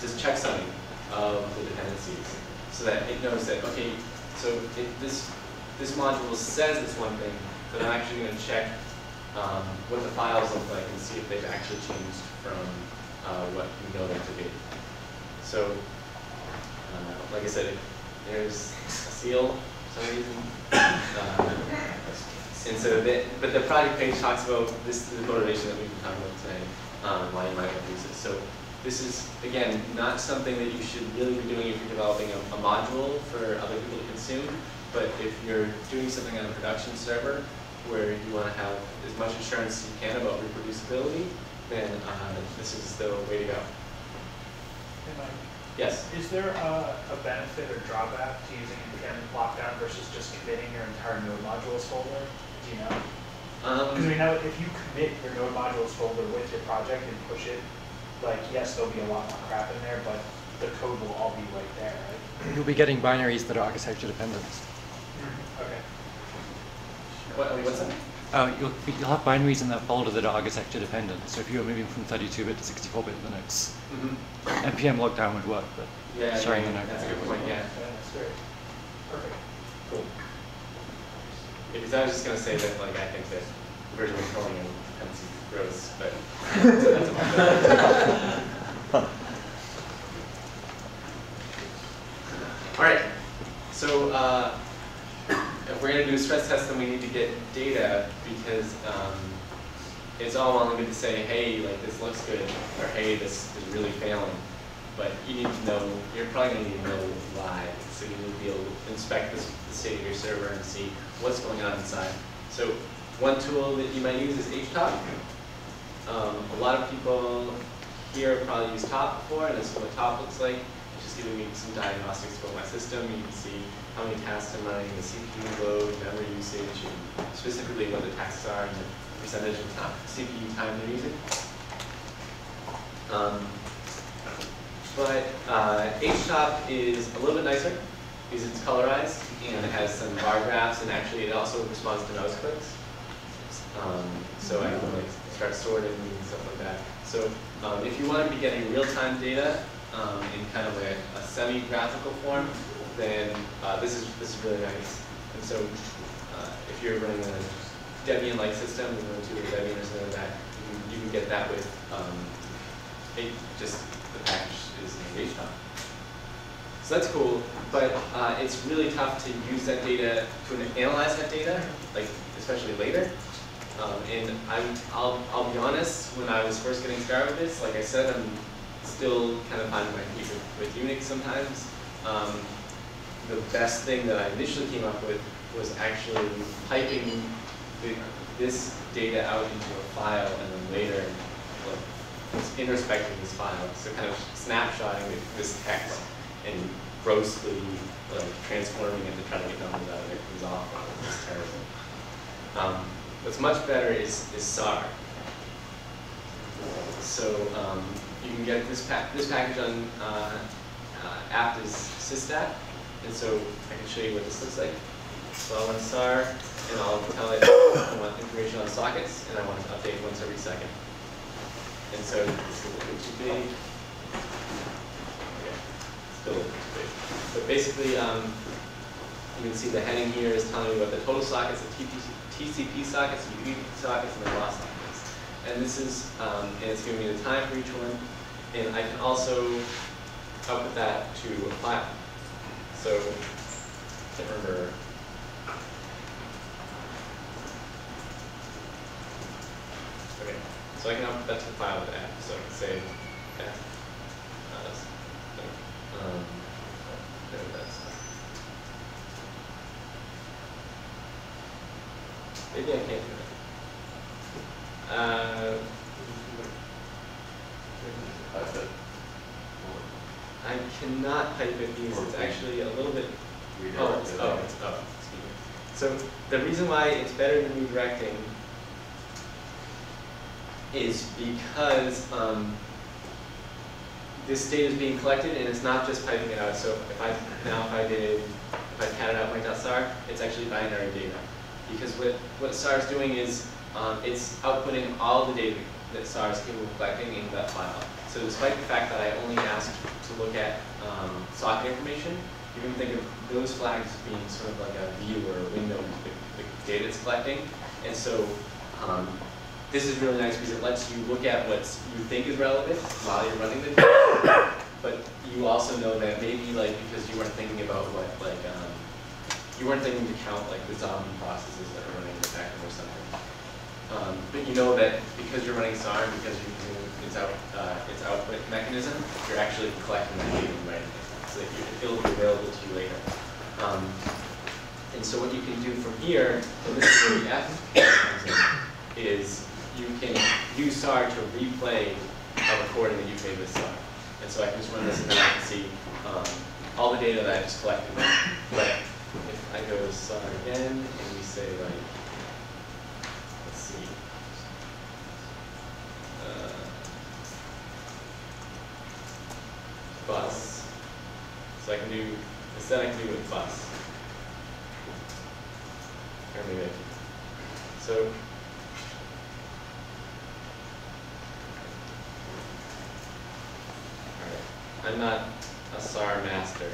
does checksumming of the dependencies, so that it knows that okay, so it, this this module says it's one thing, but I'm actually going to check um, what the files look like and see if they've actually changed from uh, what we know them to be. So, uh, like I said, there's a [laughs] seal and so, that, but the project page talks about this the motivation that we've been talking about today, um, why you might want to use it. So this is, again, not something that you should really be doing if you're developing a, a module for other people to consume, but if you're doing something on a production server where you want to have as much assurance as you can about reproducibility, then uh, this is the way to go. Hey, Mike, Yes? Is there a, a benefit or drawback to using npm lockdown versus just committing your entire node modules folder? Do you know? Because we Um, know if you commit your node modules folder with your project and push it, like, yes, there'll be a lot more crap in there, but the code will all be right there, right? You'll be getting binaries that are architecture dependent. Okay. what, what's that? Uh, you'll, you'll have binaries in that folder that are architecture dependent. So if you're moving from 32-bit to 64-bit Linux, Mm-hmm. npm lockdown would work, but Yeah, Sharing yeah, the node. that's a good point, yeah. Yeah, that's great. Perfect. Cool. Because I was just gonna say that, like, I think that version controlling and dependency grows, but so that's a [laughs] All right, so, uh, if we're gonna do a stress test, then we need to get data, because, um, it's all well and good to say, hey, like, this looks good, or hey, this is really failing. but you need to know, you're probably gonna need to know why. So you need to be able to inspect this, the state of your server and see what's going on inside. So one tool that you might use is HTOP. Um, a lot of people here have probably used top before, and this is what top looks like. It's just giving me some diagnostics about my system. You can see how many tasks I'm running, the CPU load, memory usage, and specifically what the tasks are and the percentage of time, CPU time they're using. Um, but uh, HTOP is a little bit nicer because it's colorized and it has some bar graphs and actually it also responds to mouse clicks. Um, so I can like start sorting and stuff like that. So um, if you want to be getting real-time data um, in kind of a, a semi-graphical form, then uh, this is this is really nice. And so uh, if you're running a Debian-like system, Ubuntu or Debian or something like that, you can, you can get that with um, it, just the package is named HTOP. So that's cool, but uh, it's really tough to use that data, to analyze that data, like especially later. Um, and I'm, I'll, I'll be honest, when I was first getting started with this, like I said, I'm still kind of finding my feet with, with Unix sometimes. Um, the best thing that I initially came up with was actually piping the, this data out into a file and then later like, introspecting this file. So kind of snapshotting this text and grossly like, transforming it to try to get numbers out of it was awful. It was terrible. Um, what's much better is, is SAR. So um, you can get this, pack this package on uh, uh, apt is sysstat. And so I can show you what this looks like. So I'll run SAR, and I'll tell it I want information on sockets, and I want to update once every second. And so this is a little bit too big. Okay, still a bit too big. But basically, um, you can see the heading here is telling me about the total sockets, the TCP sockets, the UDP sockets, and the raw sockets. And this is, um, and it's giving me the time for each one. And I can also output that to a file. So, can't remember. Okay, so I can that to the file with app. So I can say app. Uh, um, there, that's Maybe I can't do that. Uh, Type it. I cannot type it because it's actually a little bit Oh, it's, Redirect it. oh, it's, oh, excuse me. So the reason why it's better than redirecting is because um, this data is being collected and it's not just piping it out. So if I now if I did if I counted out my .sar, it's actually binary data because what what SAR is doing is um, it's outputting all the data that SAR is capable of collecting into that file. So despite the fact that I only asked to look at um, socket information, you can think of those flags being sort of like a view or a window into the, the data it's collecting. And so um, this is really nice because it lets you look at what you think is relevant while you're running the data. But you also know that maybe like because you weren't thinking about what like um, you weren't thinking to count like the zombie processes that are running in the background or something. Um, but you know that because you're running SAR, because you're using its out uh, its output mechanism, you're actually collecting that data and writing it so you, it'll be available to you later. Um, and so what you can do from here, and this is where the F comes in, is you can use SAR to replay a recording that you made with SAR. And so I can just run this and I can see um, all the data that I just collected. But if I go to SAR again and we say like, let's see, uh, bus. So I can do, do with bus. So. I'm not a SAR master.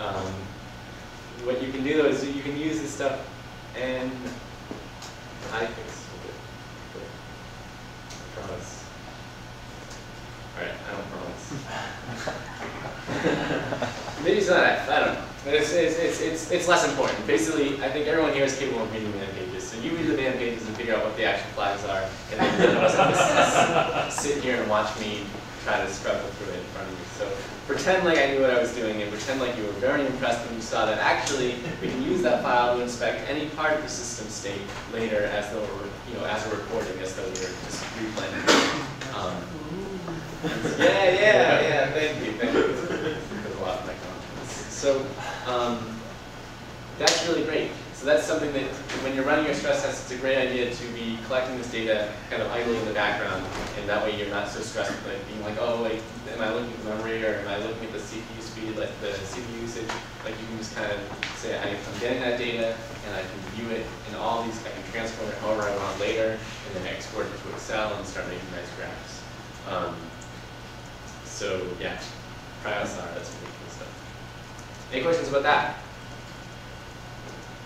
Um, what you can do though is you can use this stuff and I fix I promise. Alright, I don't promise. [laughs] Maybe it's not, I don't know. It's, it's, it's, it's, it's less important. Basically, I think everyone here is capable of reading man pages. So you read the man pages and figure out what the actual flags are, and then [laughs] sit here and watch me try to struggle through it in front of you. So pretend like I knew what I was doing, and pretend like you were very impressed when you saw that actually we can use that file to inspect any part of the system state later as though we're, you know, as a recording, as though we were just replaying. Um, yeah, yeah, yeah, thank you, thank you. There's a lot of my confidence. So, um, that's really great. So that's something that, when you're running your stress test, it's a great idea to be collecting this data kind of idly in the background, and that way you're not so stressed with it, being like, oh, wait, am I looking at memory, or am I looking at the CPU speed, like the CPU usage? Like, you can just kind of say, I'm getting that data, and I can view it in all these, I can transform it however I want later, and then export it to Excel and start making nice graphs. Um, so yeah, try out that's really cool stuff. Any questions about that?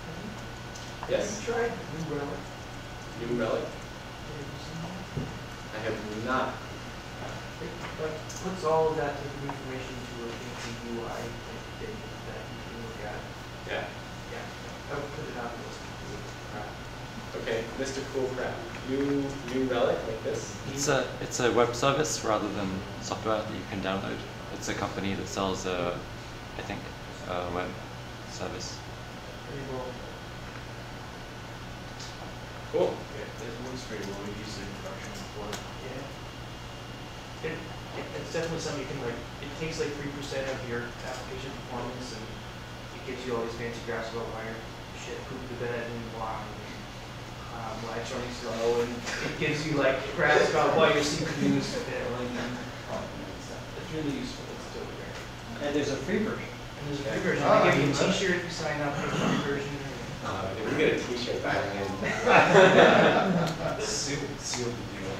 Mm-hmm. Yes, Try New Relic. new relic? I have not. It like puts all of that of information into a fancy UI that you can look at. Yeah. Yeah, I would put it on the list. Okay, Mr. Cool Crap. New new relic like this? It's a it's a web service rather than software that you can download. It's a company that sells a, I think, a web service. Cool. Yeah, Cool. There's one straight where we use the introduction before. Yeah. It, it- it's definitely something you can like, it takes like three percent of your application performance and it gives you all these fancy graphs about why your shit pooped the bed and why, um, why it's running slow and it gives you like graphs about why your CPU is failing and stuff. It's really useful, it's still great. And there's a free version. And there's a free version, Oh, they give you a I love it. t-shirt if you sign up for the free version. Uh, if we get a t-shirt back in. Seal, seal the deal.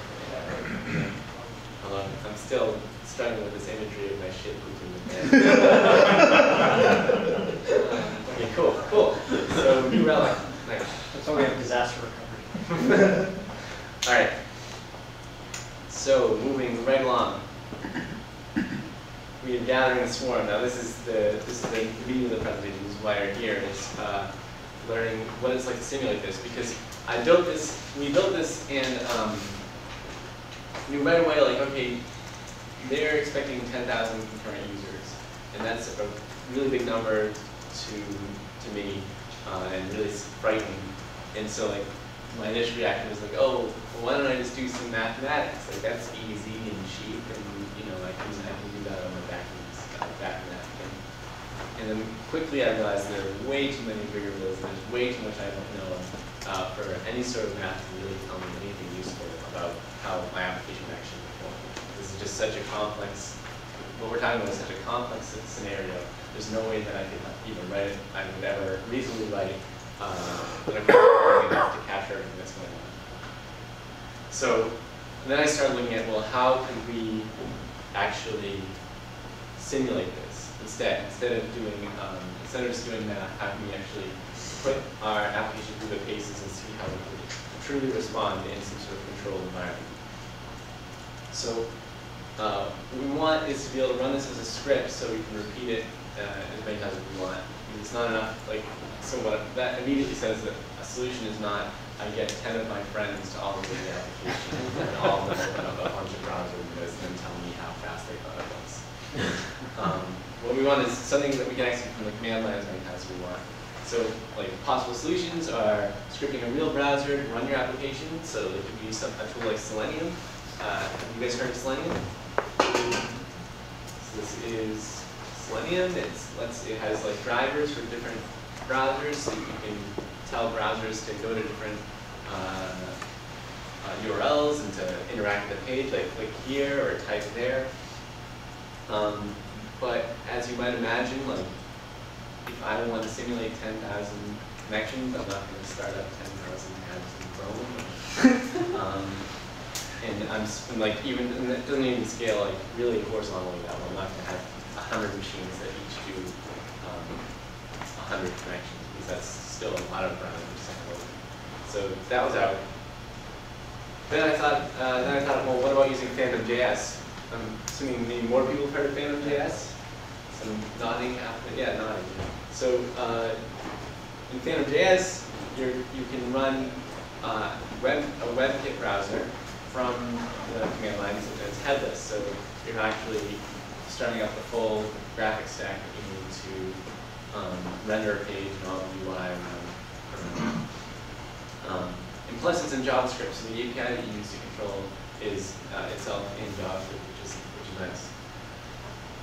Although I'm still struggling with this imagery of my shit pooping the bed. [laughs] Okay, cool, cool. So new relic, nice. That's why we have disaster recovery. All right. So moving right along. We are gathering a swarm. Now this is the this is the meaning of the presentation. This is why you're here. Is uh, learning what it's like to simulate this because I built this. We built this and um, knew right away like okay, they're expecting 10,000 concurrent users, and that's a really big number to to me uh, and really frightening. And so like my initial reaction was like, oh, well, why don't I just do some mathematics? Like that's easy and cheap, and you know I can I can do that on my back uh, back napkin. And then quickly I realized there are way too many variables, and there's way too much I don't know uh, for any sort of math to really tell me anything useful about how my application actually performs. This is just such a complex. What we're talking about is such a complex scenario. There's no way that I could even write it. I would ever reasonably write it uh, that I'm to capture everything that's going on. So then I started looking at, well, how can we actually simulate this instead? Instead of doing, um, instead of just doing math, how can we actually put our application through the paces and see how we could truly respond in some sort of controlled environment? So uh, what we want is to be able to run this as a script so we can repeat it uh, as many times as we want. It's not enough, like, so what, that immediately says that a solution is not, I get ten of my friends to all of the application and all of them open up a bunch of browser windows and then tell me how fast they thought it was. [laughs] Um, what we want is something that we can execute from the command line as many times as we want. So, like, possible solutions are scripting a real browser to run your application, so it could use some, a tool like Selenium. Uh, have you guys heard of Selenium? So this is Selenium. It's let's it has like drivers for different browsers, so you can tell browsers to go to different uh, uh, URLs and to interact with the page, like click here or type there. Um, but as you might imagine, like if I want to simulate 10,000 connections, I'm not going to start up 10,000 tabs in Chrome. [laughs] um, and I'm and, like even and it doesn't even scale like really horizontally that well. I'm not gonna have a hundred machines that each do um, a hundred connections because that's still a lot of to. So that was out. Then I thought, uh, then I thought, well, what about using Phantom JS? I'm assuming maybe more people have heard of Phantom JS. some nodding happening, yeah, nodding. So uh, in Phantom.js, you're, you can run uh, web, a WebKit browser from the command line, it's headless, so you're actually starting up the full graphic stack that you need to um, render a page and all the UI around. Um, and plus, it's in JavaScript, so the API that you use to control is uh, itself in JavaScript, which is which is nice.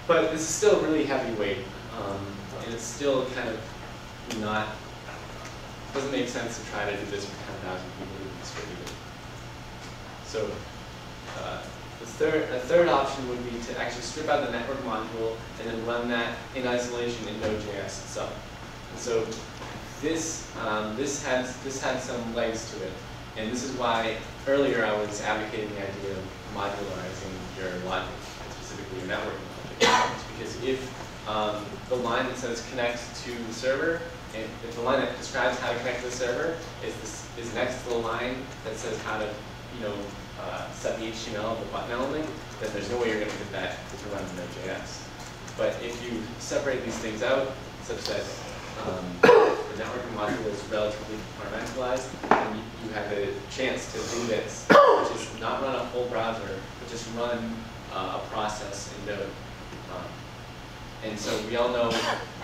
But this is still really heavyweight, um, and it's still kind of not doesn't make sense to try to do this for 10,000 people who distribute it. So uh, third, a third option would be to actually strip out the network module and then run that in isolation in Node.js itself. And so this, um, this, has, this had some legs to it. And this is why earlier I was advocating the idea of modularizing your logic, specifically your networking logic. Because if um, the line that says connect to the server if the line that describes how to connect to the server is, this, is next to the line that says how to, you know, uh, set the HTML of the button element, then there's no way you're going to get that to run in Node.js. But if you separate these things out, such that um, the networking module is relatively compartmentalized, then you, you have a chance to do this, which is not run a full browser, but just run uh, a process in Node. Um, and so we all know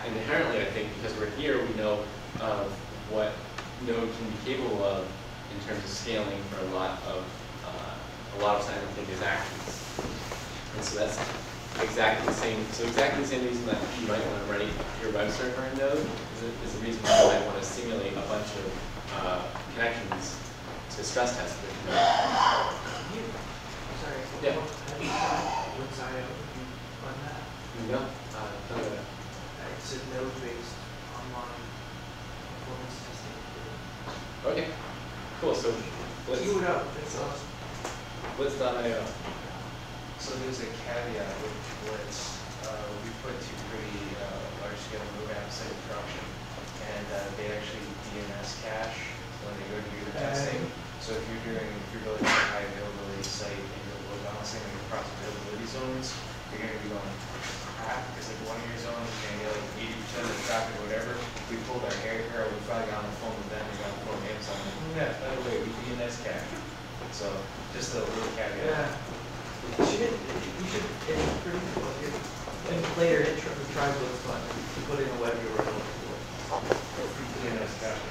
inherently, I think, because we're here, we know of what Node can be capable of in terms of scaling for a lot of a lot of times, I think, simultaneous actions. And so that's exactly the same. So exactly the same reason that you might want to run your web server in Node is, a, is the reason why you might want to simulate a bunch of uh, connections to stress test it. in Node. You, I'm sorry, Yeah. how do you try with Zio, you run that? You know, uh, that. It's a node-based online performance testing. Okay, cool. So let's Queue it up, it's awesome. So there's a caveat with Blitz. Uh, we put two pretty uh, large-scale move apps in production, and uh, they actually DNS cache when they go to do the testing. So if you're doing, if you're building a high availability site and you're load balancing like across availability zones, you're gonna be going crap, because like one of your zones is gonna get like eighty percent of the traffic or whatever. We pulled our hair, hair, we probably got on the phone with them, we got on the phone with Amazon, like, "Oh, yeah, by the way, we DNS cache. So just a little caveat. Yeah. You should, you should, it's pretty cool, if you're, and later, it try, try Blitz button, you put in a web URL. DNS [laughs] cache.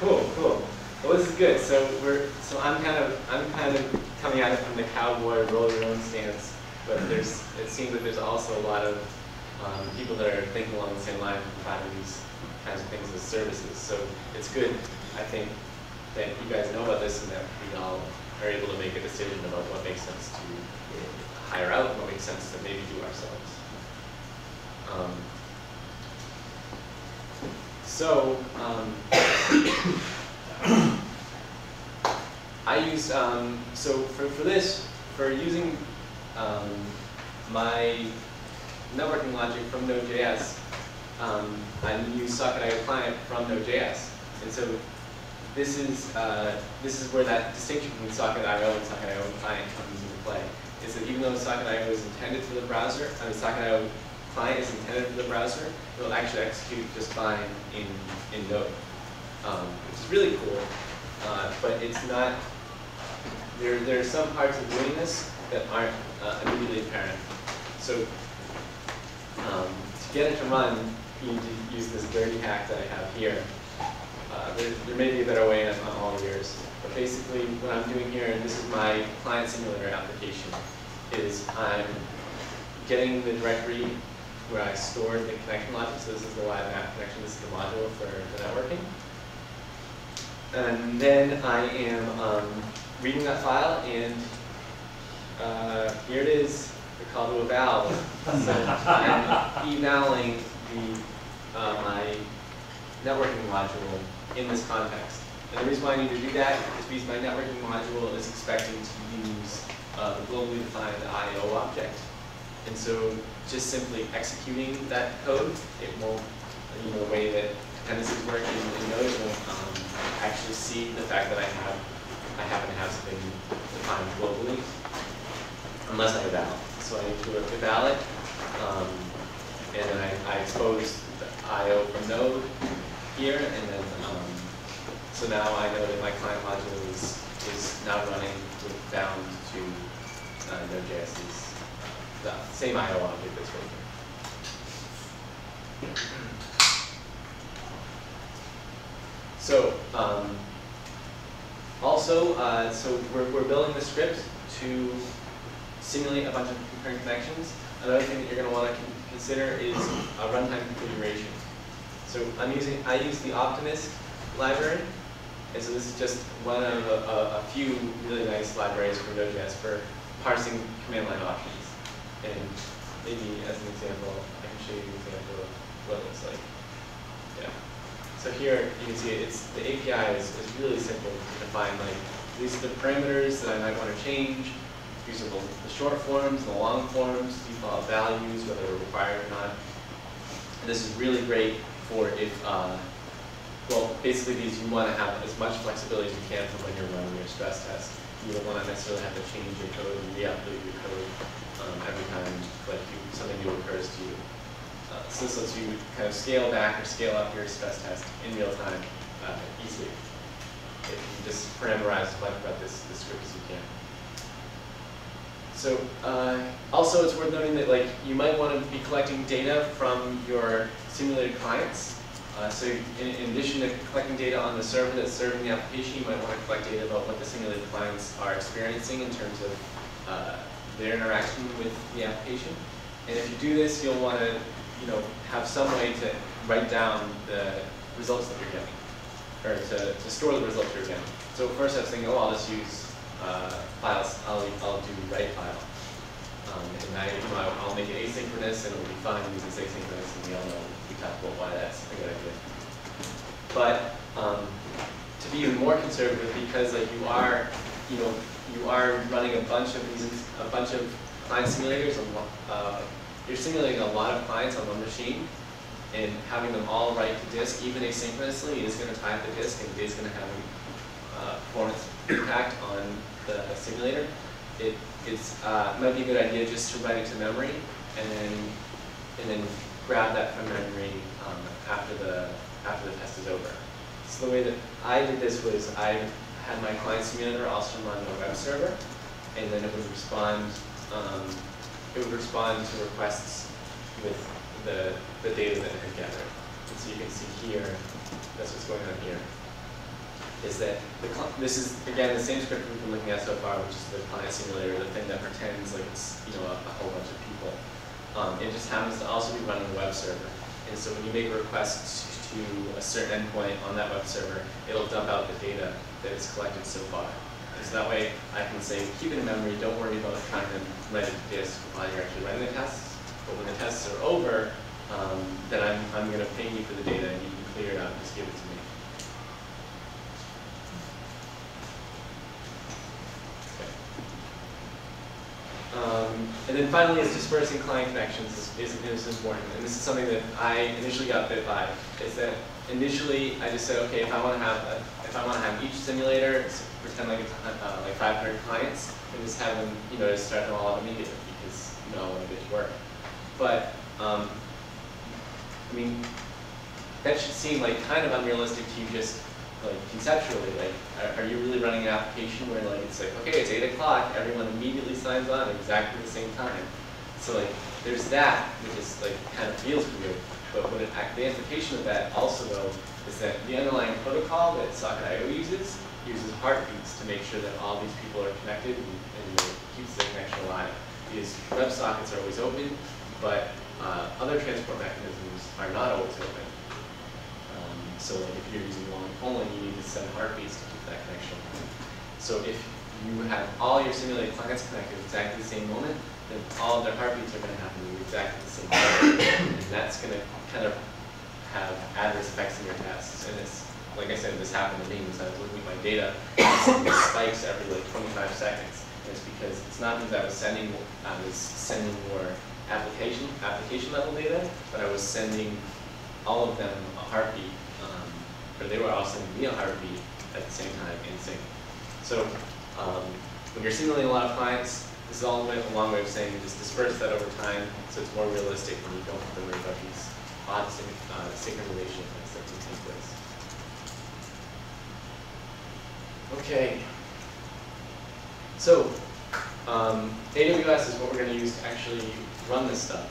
Cool, cool. Well, this is good. So we're so I'm kind of I'm kind of coming at it from the cowboy roll your own stance, but there's it seems that there's also a lot of um, people that are thinking along the same line of providing these kinds of things as services. So it's good, I think, that you guys know about this and that we all are able to make a decision about what makes sense to hire out what makes sense to maybe do ourselves. Um, so, um, [coughs] I used, um, so for, for this, for using um, my networking logic from Node.js, um, I use Socket.io client from Node.js. And so this is, uh, this is where that distinction between Socket.io and Socket.io client comes into play. Is that even though Socket.io is intended for the browser, I mean, Socket.io client is intended for the browser, it'll actually execute just fine in, in Node, um, which is really cool. Uh, but it's not, there, there are some parts of doing this that aren't uh, immediately apparent. So um, to get it to run, you need to use this dirty hack that I have here. Uh, there, there may be a better way on, on all yours. But basically, what I'm doing here, and this is my client simulator application, is I'm getting the directory where I stored the connection logic. So this is the live app connection. This is the module for the networking. And then I am um, reading that file, and uh, here it is, the call to eval. So I'm [laughs] evaling the, uh, my networking module in this context. And the reason why I need to do that is because my networking module is expecting to use uh, the globally defined I.O. object. And so just simply executing that code, it won't, you know, the way that dependencies work in, in Node, won't um, actually see the fact that I have, I happen to have something defined globally, unless I eval. So so I need to do a valid. Um, and then I, I expose the I/O from Node here, and then um, so now I know that my client module is is now running with bound to uh, Node.js's the same I/O object right here. So, um, also, uh, so we're, we're building the script to simulate a bunch of concurrent connections. Another thing that you're going to want to consider is a runtime configuration. So I'm using, I use the Optimist library, and so this is just one of a, a, a few really nice libraries for Node.js for parsing command line options. And maybe as an example, I can show you an example of what it looks like. Yeah. So here you can see it's the API is, is really simple to define. Like these are the parameters that I might want to change. These are the, the short forms, the long forms, default values, whether they're required or not. And this is really great for if, uh, well, basically these you want to have as much flexibility as you can for when you're running your stress test. You don't want to necessarily have to change your code and re-upload your code um, every time like you, something new occurs to you. Uh, so this lets you kind of scale back or scale up your stress test in real time uh, easily. If you just parameterize as much about this, this script as you can. So uh, also it's worth noting that like you might want to be collecting data from your simulated clients. Uh, so in, in, addition to collecting data on the server that's serving the application, you might want to collect data about what the simulated clients are experiencing in terms of uh, their interaction with the application. And if you do this, you'll want to you know, have some way to write down the results that you're getting, or to, to store the results you're getting. So first I was thinking, oh, I'll just use uh, files, I'll, I'll do write file. Um, and I, you know, I'll make it asynchronous and it'll be fine because it's asynchronous and we all know, we talked about why that's a good idea. But um, to be even more conservative because like you are, you know, you are running a bunch of these, a bunch of client simulators, uh, you're simulating a lot of clients on one machine, and having them all write to disk, even asynchronously, is going to tie up the disk and is going to have a uh, performance impact on the simulator. It it's, uh, might be a good idea just to write it to memory and then and then grab that from memory um, after the after the test is over. So the way that I did this was I had my client simulator also run a web server, and then it would respond um, it would respond to requests with the, the data that it had gathered. And so you can see here, that's what's going on here, is that this is, again, the same script we've been looking at so far, which is the client simulator, the thing that pretends like it's you know a, a whole bunch of people. Um, it just happens to also be running a web server. And so when you make a request to a certain endpoint on that web server, it'll dump out the data that it's collected so far. So that way I can say, keep it in memory, don't worry about trying to write it to disk while you're actually running the tests. But when the tests are over, um, then I'm, I'm going to pay you for the data and you can clear it out and just give it to me. Um, and then finally, is dispersing client connections is, is, important. And this is something that I initially got bit by. Is that initially I just said, okay, if I want to have a, if I want to have each simulator pretend like it's uh, like 500 clients, and just have them, you know, just start them all out immediately because you know I want to get to work. But um, I mean, that should seem like kind of unrealistic to you just like conceptually, like, are, are, you really running an application where like it's like, okay, it's eight o'clock, everyone immediately signs on at exactly the same time. So like, there's that, which is like kind of feels weird. But what it, the implication of that also though is that the underlying protocol that Socket.io uses uses heartbeats to make sure that all these people are connected and, and keeps the connection alive. Because WebSockets are always open, but uh, other transport mechanisms are not always open. So like if you're using long polling, you need to send heartbeats to keep that connection So if you have all your simulated clients connected at exactly the same moment, then all of their heartbeats are going to happen at exactly the same moment. and that's going to kind of have adverse effects in your tests. And it's, like I said, this happened to me because I was looking at my data, and spikes every like 25 seconds. And it's because it's not because I was sending, I was sending more application, application level data, but I was sending all of them a heartbeat but they were all sending me a heartbeat at the same time in sync. So um, when you're simulating a lot of clients, This is all a long way of saying just disperse that over time, so it's more realistic when you don't have to worry about these odd uh, synchronization effects that can take place. Okay. So, um, AWS is what we're gonna use to actually run this stuff.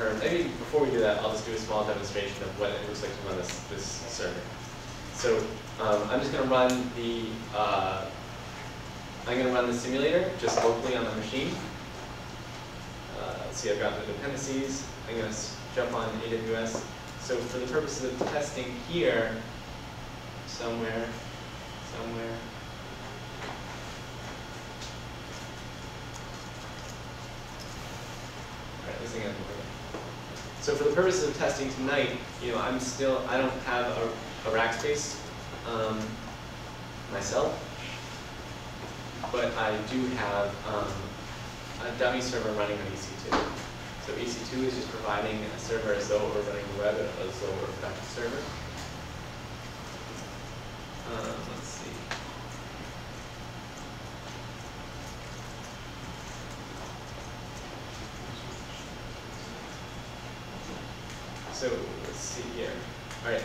Or maybe before we do that, I'll just do a small demonstration of what it looks like to run this, this server. So, um, I'm just gonna run the, uh, I'm gonna run the simulator just locally on the machine. Uh, see, I've got the dependencies. I'm gonna jump on AWS. So for the purposes of testing here, somewhere, somewhere. Alright, this thing worked. So for the purposes of testing tonight, you know, I'm still, I don't have a, a rack space, um, myself. But I do have, um, a dummy server running on EC2. So EC2 is just providing a server as though we're running the web, as though we're a production server. Um, let's see. So let's see here. All right.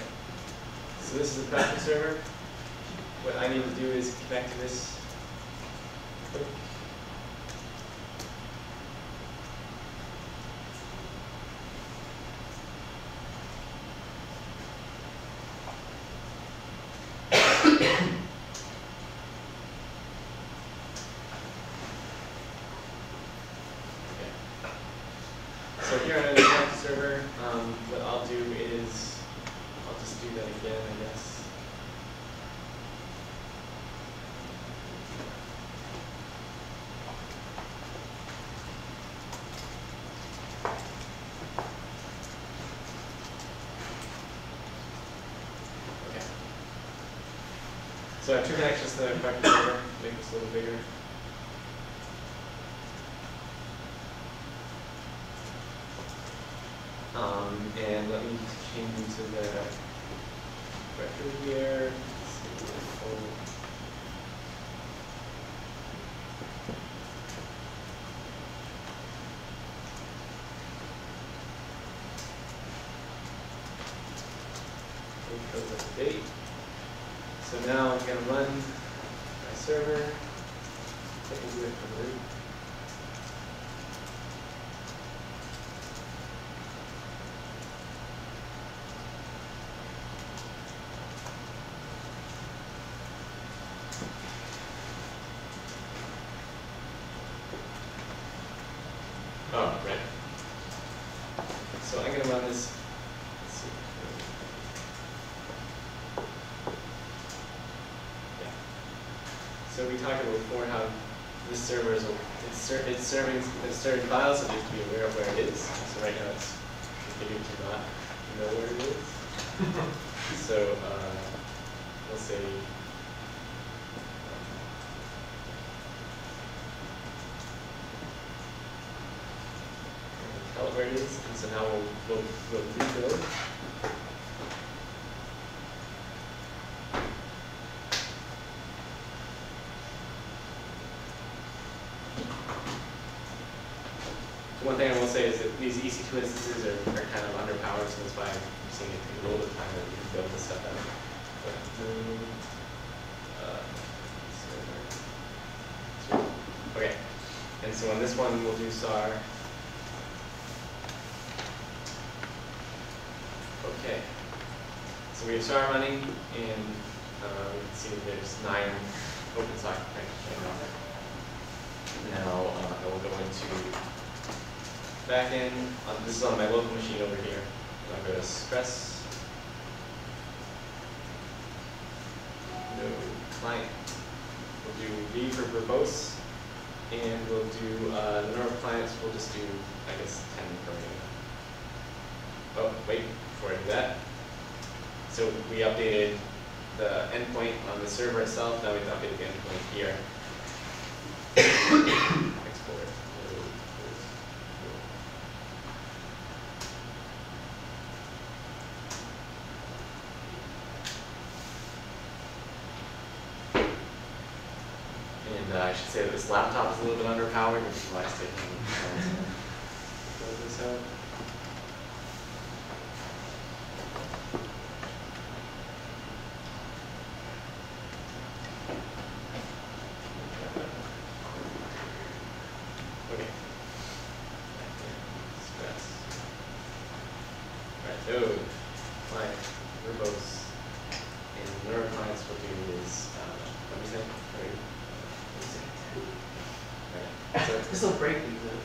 So this is the production server. What I need to do is connect to this. Okay. So here on the connect server, um, what I'll do is, I'll just do that again, I guess. Okay. So two connections to the production server, make this a little bigger. Um, and let me just change into the directory here. Let's see, oh. It goes up to date. So now I'm gonna run my server. I can do it from root. Oh, right. So I'm gonna run this. let's see. Yeah. So we talked about before how this server is, it's, ser- it's serving, it's serving files, so you have to be aware of where it is. So right now it's configured to not know where it is. [laughs] So, uh, we'll say, tell it where it is, and so now we'll, we'll, we'll rebuild. One thing I will say is that these EC2 instances are, are kind of underpowered, so that's why I'm seeing it take a little bit of time to build this stuff out. But, uh. Okay, and so on this one, we'll do SAR. Okay, so we have SAR running, and uh, we can see there's nine open socket connections right now. Now, uh, I will go into backend, uh, this is on my local machine over here. And I'll go to stress. Node client. We'll do V for verbose. And we'll do, uh, the number of clients, we'll just do, I guess, 10 per minute. Oh, wait, before I do that. So we updated the endpoint on the server itself, now we've updated the endpoint here. Export. And uh, I laptop is a little bit underpowered, which is why me a while to build this out. Okay. Stress. Alright, so, my verbose and neuroscience will do is, uh, what do you say? Sorry. What do you say? Alright, so, This will break these. uh,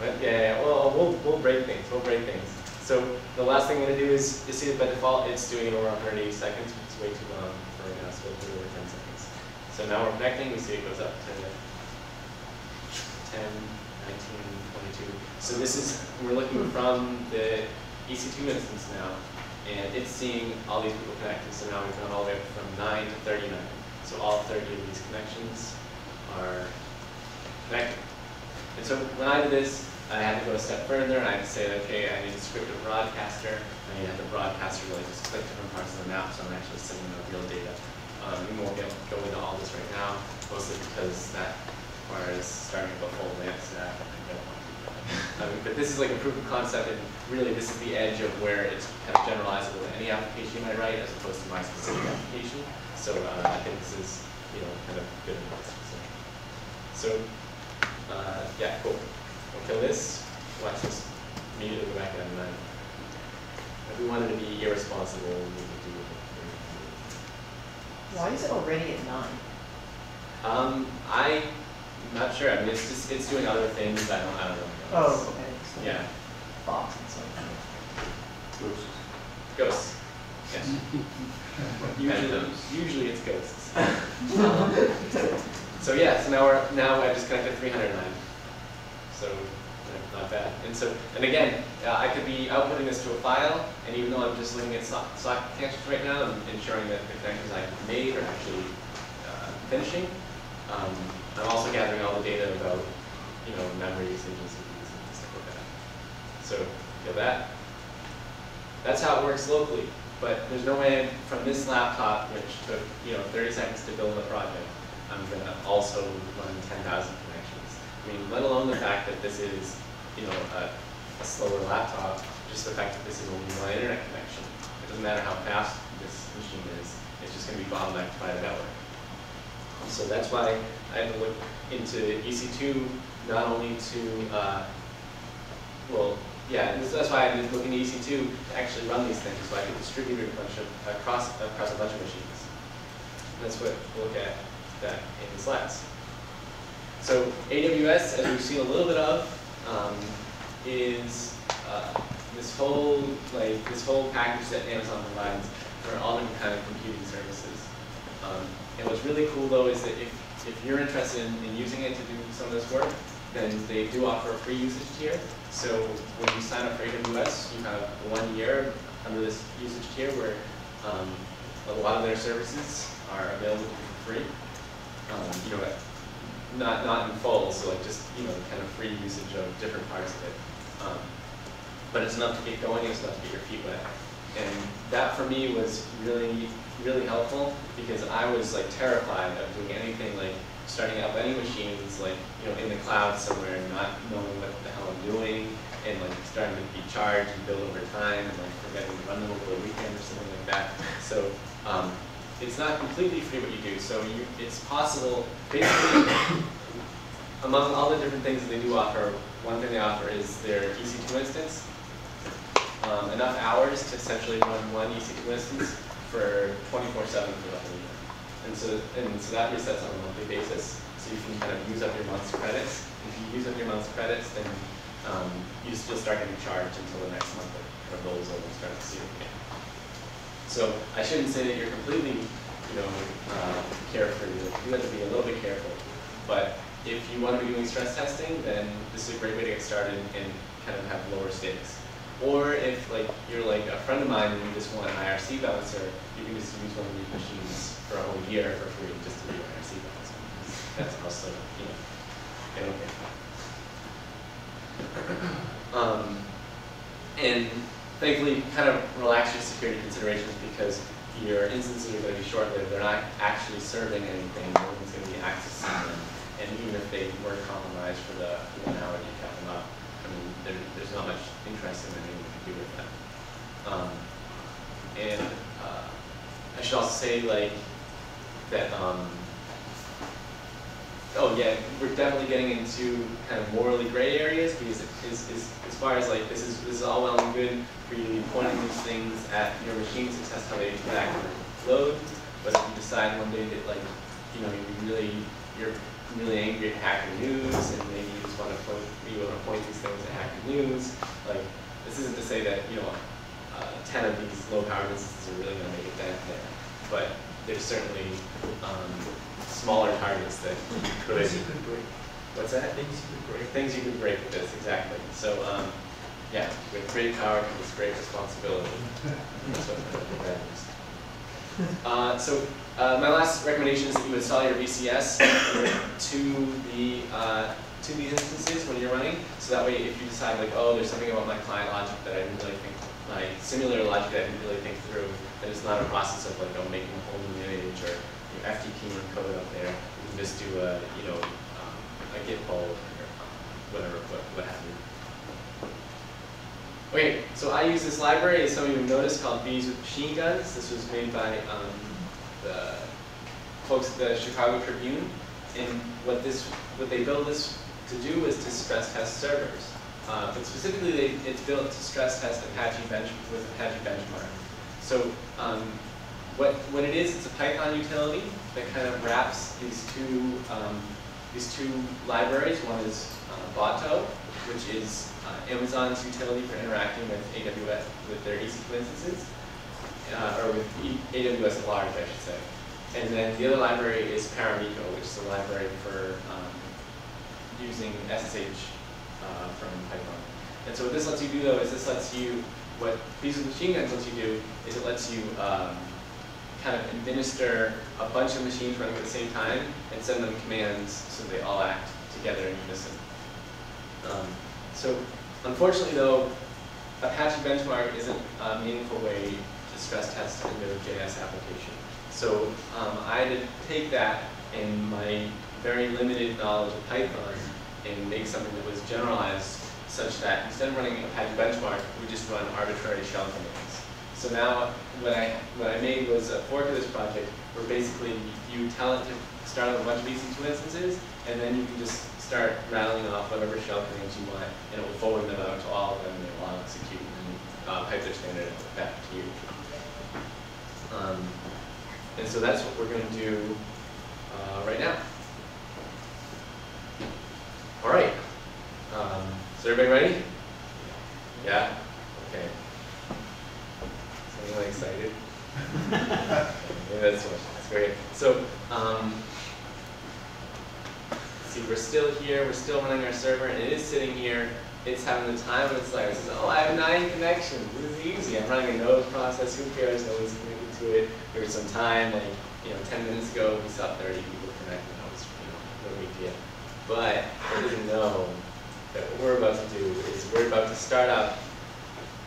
but yeah, yeah, well, we'll, we'll break things, we'll break things. So the last thing I'm gonna do is, you see that by default, it's doing it over 180 seconds, which is way too long for us to go through over 10 seconds. So now we're connecting, we see it goes up to 10, 19, 22. So this is, we're looking from the EC2 instance now, and it's seeing all these people connected. So now we've gone all the way up from 9 to 39. So all 30 of these connections are connected. And so when I did this, I had to go a step further and I had to say, okay, I need to script a broadcaster. I need to have the broadcaster really just click different parts of the map so I'm actually sending the real data. Um, we won't get, go into all this right now, mostly because that requires starting up a full stack and I don't want but this is like a proof of concept and really this is the edge of where it's kind of generalizable to any application you might write as opposed to my specific application. So uh, I think this is, you know, kind of good advice. So, uh, yeah, cool. We'll kill this. Watch this immediately go back down to nine. If we wanted to be irresponsible, we could do it. Why is it already at nine? Um, I'm not sure. I mean, it's just it's doing other things. I don't. I don't know. Oh, okay. so Yeah. Box and stuff. Ghosts. Yes. [laughs] usually, usually it's ghosts. Um, [laughs] [laughs] so yeah. So now we're now I just connected 309. So not bad. And so and again, uh, I could be outputting this to a file, and even though I'm just looking at sock, socket connections right now, I'm ensuring that the connections I've made are actually uh, finishing. Um, I'm also gathering all the data about you know memory usage and CPUs and stuff like that. So feel that. That's how it works locally. But there's no way from this laptop, which took you know 30 seconds to build a project, I'm going to also run 10,000 connections. I mean, let alone the fact that this is you know a, a slower laptop, just the fact that this is only one internet connection. It doesn't matter how fast this machine is, it's just going to be bottlenecked by the network. So that's why I had to look into EC2 not only to, uh, well, yeah, that's why I did look into EC2 to actually run these things, so I could distribute it a bunch of, across, across a bunch of machines. And that's what we'll look at that in the slides. So AWS, as we've seen a little bit of, um, is uh, this whole like this whole package that Amazon provides for all different kind of computing services. Um, and what's really cool though is that if, if you're interested in, in using it to do some of this work, then they do offer a free usage tier. So when you sign up for AWS, you have one year under this usage tier where um, a lot of their services are available for free. Um, you know, not not in full, so like just you know kind of free usage of different parts of it. Um, but it's enough to get going. It's enough to get your feet wet. And that for me was really really helpful because I was like terrified of doing anything like starting up any machines like you know in the cloud somewhere and not knowing what the hell I'm doing and like starting to be charged and build over time and like forgetting to run them over the weekend or something like that. So um, it's not completely free what you do. So you, it's possible, basically, among all the different things that they do offer, one thing they offer is their EC2 instance. Um, enough hours to essentially run one EC2 instance for 24/7 for the year. And so, and so that resets on a monthly basis. So you can kind of use up your month's credits. If you use up your month's credits, then um, you still start getting charged until the next month of rolls over and start to see it again. So I shouldn't say that you're completely, you know, uh, carefree. You have to be a little bit careful. But if you want to be doing stress testing, then this is a great way to get started and kind of have lower stakes. Or if like you're like a friend of mine and you just want an IRC bouncer, you can just use one of these machines for a whole year for free just to do an IRC bouncer. That's also, you know, they. Um, and thankfully, kind of relax your security considerations because your instances are gonna be short-lived, they're not actually serving anything, no one's gonna be accessing them. And even if they were compromised for the one hour you kept them up, I mean, there, there's not much interest in anything can do with them. Um, and, uh, I should also say like, that, um, oh yeah, we're definitely getting into kind of morally gray areas because is, as far as like, this is, this is all well and good for you to be pointing these things at your machines to test how they interact with load, but if you decide one day that like, you know, you really, you're really angry at Hacker News and maybe you wanna point, you wanna point these things at Hacker News, like, this isn't to say that, you know, uh, ten of these low powered instances are really gonna make a dent there, but there's certainly, um, smaller targets that could, Things you could break, what's that? things you could break. Things you could break with this, exactly. So, um, yeah, with great power comes great responsibility. That's what that is. Uh, so, uh, my last recommendation is that you install your VCS to the, uh, to these instances when you're running. So that way, if you decide like, oh, there's something about my client logic that I didn't really think, my simulator logic that I didn't really think through, then it's not a process of like, oh, making a whole new image or your FTP code up there. You can just do a, you know, um, a git pull or whatever, what, what have you. Okay, so I use this library, as some of you have noticed, called Bees with Machine Guns. This was made by um, the folks at the Chicago Tribune. And what this, what they built this to do is to stress test servers. Uh, but specifically, they, it's built to stress test Apache bench with Apache Benchmark. So um, what, what it is, it's a Python utility that kind of wraps these two, um, these two libraries. One is uh, Boto, which is uh, Amazon's utility for interacting with AWS, with their EC2 instances, uh, or with AWS at large, I should say. And then the other library is Paramiko, which is a library for um, using SSH uh, from Python. And so what this lets you do though is this lets you, what these Machine Guns lets you do is it lets you um, kind of administer a bunch of machines running at the same time and send them commands so they all act together in unison. Um, so unfortunately though, Apache Benchmark isn't a meaningful way to stress test a Node.js application. So um, I had to take that and my very limited knowledge of Python and make something that was generalized such that instead of running Apache Benchmark, we just run arbitrary shell commands. So now what I, what I made was a fork of this project where basically you tell it to start on a bunch of EC2 instances, and then you can just start rattling off whatever shell commands you want, and it will forward them out to all of them, and they'll all execute and uh, pipe their standard back to you. Um, and so that's what we're going to do uh, right now. All right. Um, is everybody ready? Yeah? Okay. Is anyone excited? [laughs] Maybe that's, that's great. So, um, see, we're still here, we're still running our server, and it is sitting here. It's having the time of its life. It says, oh, I have nine connections. This is easy. I'm running a node process. Who cares? No one's connected to it. There was some time, like, you know, 10 minutes ago, we saw 30 people connected. That was, you know, no big deal. But I didn't know that what we're about to do is we're about to start up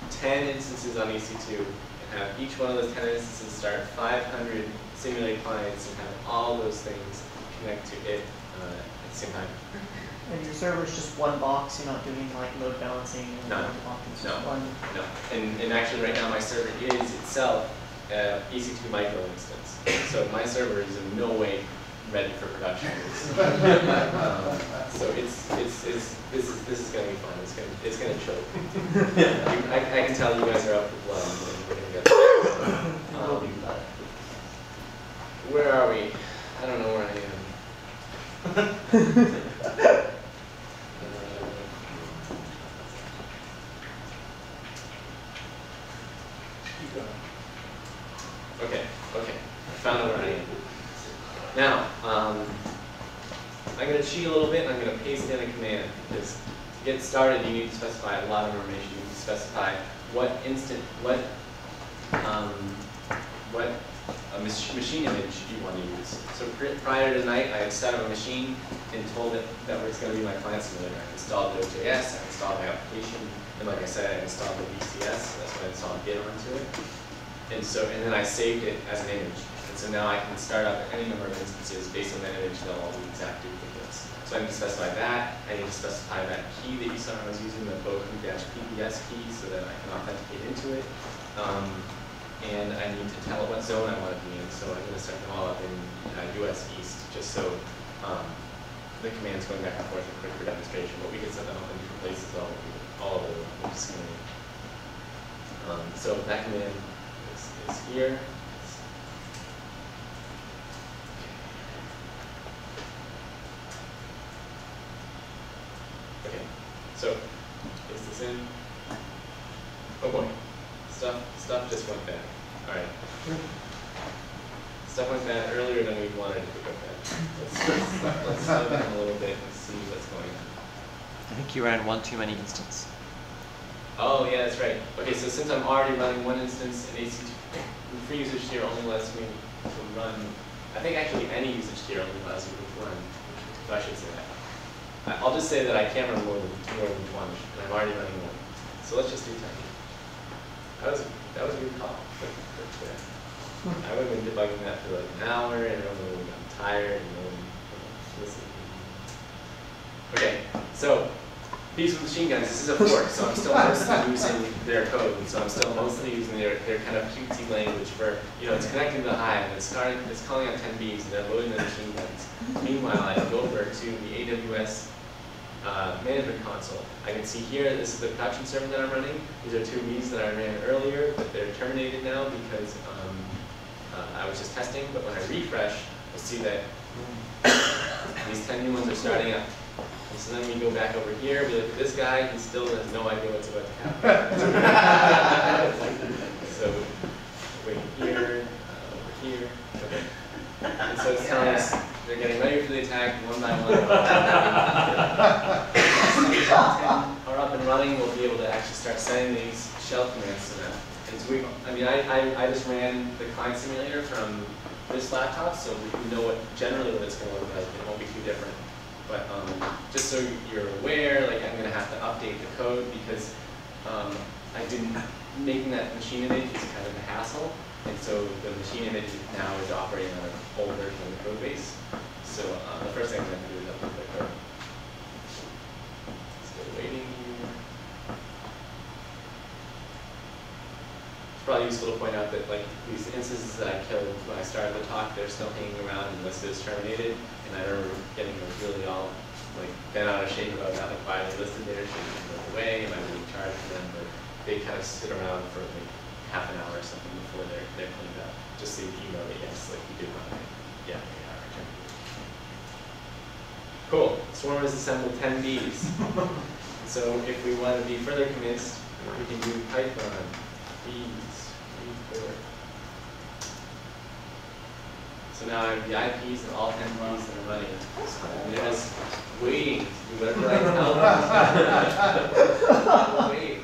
10 instances on EC2 and have each one of those 10 instances start 500 simulate clients and have all those things connect to it uh, at the same time. And your server is just one box, you're not doing like load balancing and No, one box, it's no. just one. No, and, and actually right now my server is itself a EC2 micro instance. So my server is in no way ready for production. [laughs] um, so it's, it's, it's, this is, this is gonna be fun, it's gonna, it's gonna choke. You- [laughs] I, I can tell you guys are up for blood and we're gonna get [coughs] Um. Where are we? I don't know where I am. Going. [laughs] Okay, okay, I found where I am. Now, um, I'm gonna cheat a little bit, and I'm gonna paste in a command, because to get started, you need to specify a lot of information. You need to specify what instant, what, um, what machine image you want to use. So pri- prior to tonight, I had set up a machine and told it that it's gonna be my client simulator. I installed Node.js, I installed my application, and like I said, I installed the VCS, that's what I installed Git onto it. And so, and then I saved it as an image. And so now I can start up any number of instances based on that image, they'll all be exact duplicates. So I need to specify that, I need to specify that key that you saw I was using, the Bocoup-PPS key, so that I can authenticate into it. Um, and I need to tell it what zone I want to be in, so I'm gonna set them all up in uh, US East, just so, um, the commands going back and forth are quick for demonstration, but we can set them up in different places all, all over the gonna um, so that command is, is here. Okay, so is this in? Oh boy, stuff stuff just went bad. All right. Stuff went bad earlier than we wanted it to go bad. Let's, let's, let's slow down a little bit and see what's going on. I think you ran one too many instances. Oh, yeah, that's right. Okay, so since I'm already running one instance in EC2, free usage tier only lets me to run, I think actually any usage tier only allows you to run, so I should say that. I'll just say that I can't run more than, more than one, and I'm already running one. So let's just do ten. That was, that was a good call. [laughs] I would have been debugging that for like an hour, and everyone would have gotten tired, and no one. Okay, so these are machine guns, this is a [laughs] fork, so I'm still mostly using their code. So I'm still mostly using their, their kind of cutesy language for, you know, it's connecting to the hive, and it's starting, it's calling out 10 bees, and they're loading the machine guns. Meanwhile, I go over to the AWS uh, management console. I can see here, this is the production server that I'm running. These are two bees that I ran earlier, but they're terminated now because um, uh, I was just testing. But when I refresh, I'll see that [coughs] these 10 new ones are starting up. And so then we go back over here, we look at this guy, he still has no idea what's about to happen. [laughs] [laughs] so, wait here, uh, over here, okay. And so it's telling us they're getting ready for the attack one by one. [laughs] Are up and running, we'll be able to actually start sending these shell commands to them. And so we, I mean, I, I, I just ran the client simulator from this laptop, so we know what, generally what it's gonna look like, it won't be too different. But um, just so you're aware, like I'm gonna have to update the code because um, I didn't, making that machine image is kind of a hassle. And so the machine image now is operating on an old version of the code base. So uh, the first thing I'm gonna do is update the code. Still waiting here. It's probably useful to point out that like these instances that I killed when I started the talk, they're still hanging around and listed as terminated. And I remember getting really all like bent out of shape about that, like why they listed there, should they go away, am I being charged for them? But they kind of sit around for like half an hour or something before they're they're cleaned up, just so you know that yes, like you did run it. Yeah, they are terminated. Cool. Swarm has assembled 10 bees. [laughs] so if we want to be further convinced, we can do Python bees. So now I have the IPs of all 10 bees that are running. And they're just waiting to do whatever I tell them. [laughs] Wait.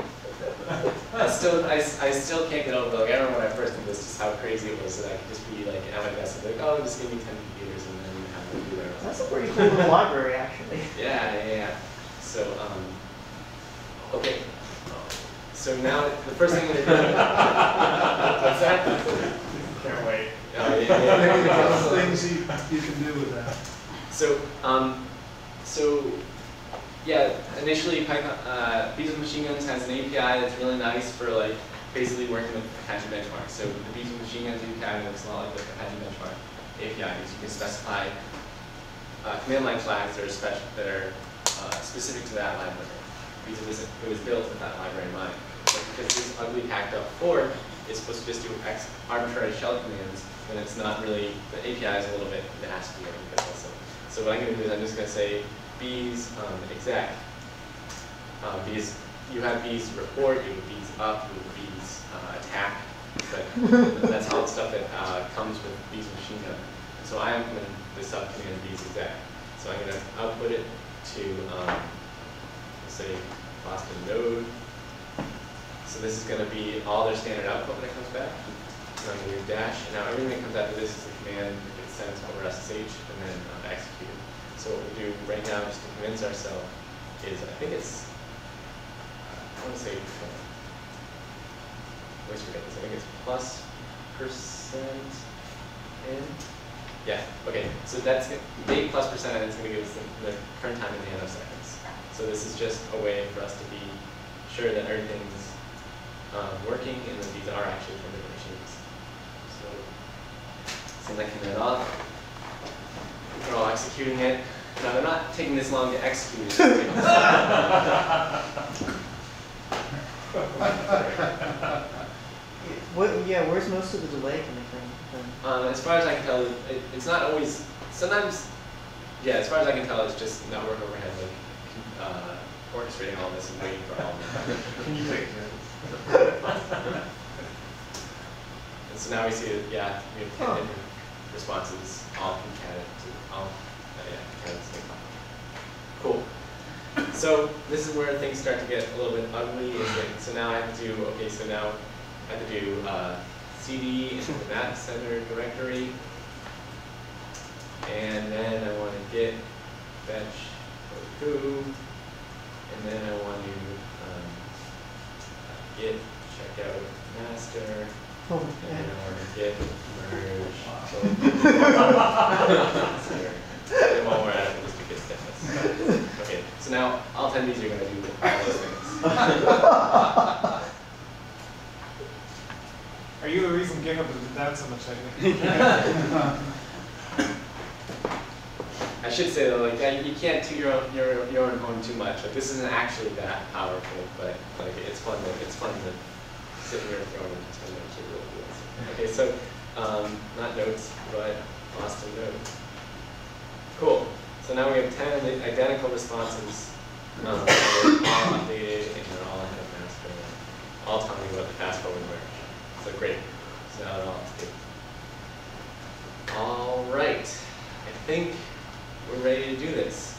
I still, I, I still can't get over, like, I remember when I first did this, just how crazy it was that I could just be like at my desk and be like, oh, just give me 10 computers and then have them do own That's a pretty cool library, actually. yeah, yeah, yeah. So, um, okay. So now, the first thing I'm gonna do. [laughs] What's that? Can't wait. Oh, yeah, yeah, yeah. [laughs] Things you, you can do with that. So, um, so, yeah, initially Python, uh, Bees with Machine Guns has an API that's really nice for like basically working with Apache Benchmark. So the Bees with Machine Guns API looks a lot like the Apache Benchmark API because you can specify uh, command line flags that are special, that are uh, specific to that library. Because it was, it was built with that library in mind. Because this ugly hacked up fork is supposed to just do X arbitrary shell commands, then it's not really, the API is a little bit nasty because also. So what I'm gonna do is I'm just gonna say bees um, exec. Um, bees, you have bees report, you have bees up, you have bees uh, attack. But that's all the stuff that uh, comes with bees machine gun. And so I am going to sub command bees exec. So I'm going to output it to, um, say, Boston node. So this is going to be all their standard output when it comes back. So I'm going to do dash, and now everything that comes after this is a command that gets sent over SSH and then uh, executed. So what we do right now, just to convince ourselves, is I think it's, I want to say, I always forget this, I think it's plus percent in. Yeah, okay, so that's, eight plus percent is gonna give us the, the current time in nanoseconds. So this is just a way for us to be sure that everything's, um, working and that these are actually from different machines. So, seems like can that off. They're all executing it. Now, they're not taking this long to execute. It's just taking this long. What, yeah, where's most of the delay coming from? from? Um, as far as I can tell, it, it's not always, sometimes, yeah, as far as I can tell, it's just network overhead, like, uh, orchestrating all this and waiting for all of them. [laughs] Can you take this? And so now we see that, yeah, we have ten Huh. different responses, all concatenated to, all, uh, yeah, concatenated to the same file. Cool. So this is where things start to get a little bit ugly, is like, so now I have to do, okay, so now I have to do, uh, CD into the map center directory. And then I want to git fetch Bocoup, and then I want to, git check out master, Oh, and then man. I to git merge. Master. And while we're at it, we'll just do git status. Okay, so now all ten of these are gonna do all those things. [laughs] Are you the reason GitHub has been down so much lately? [laughs] [laughs] I should say though, like, you can't toot your own, your, your own horn too much. Like, this isn't actually that powerful, but like, it's fun to, it's fun to sit here and throw tell what you really do. Okay, so, um, not notes, but lost a note. Cool. So now we have ten identical responses. Um, all updated and they're all ahead of master, all telling me about the fast forward merge. So great. So all to. All right. I think we're ready to do this.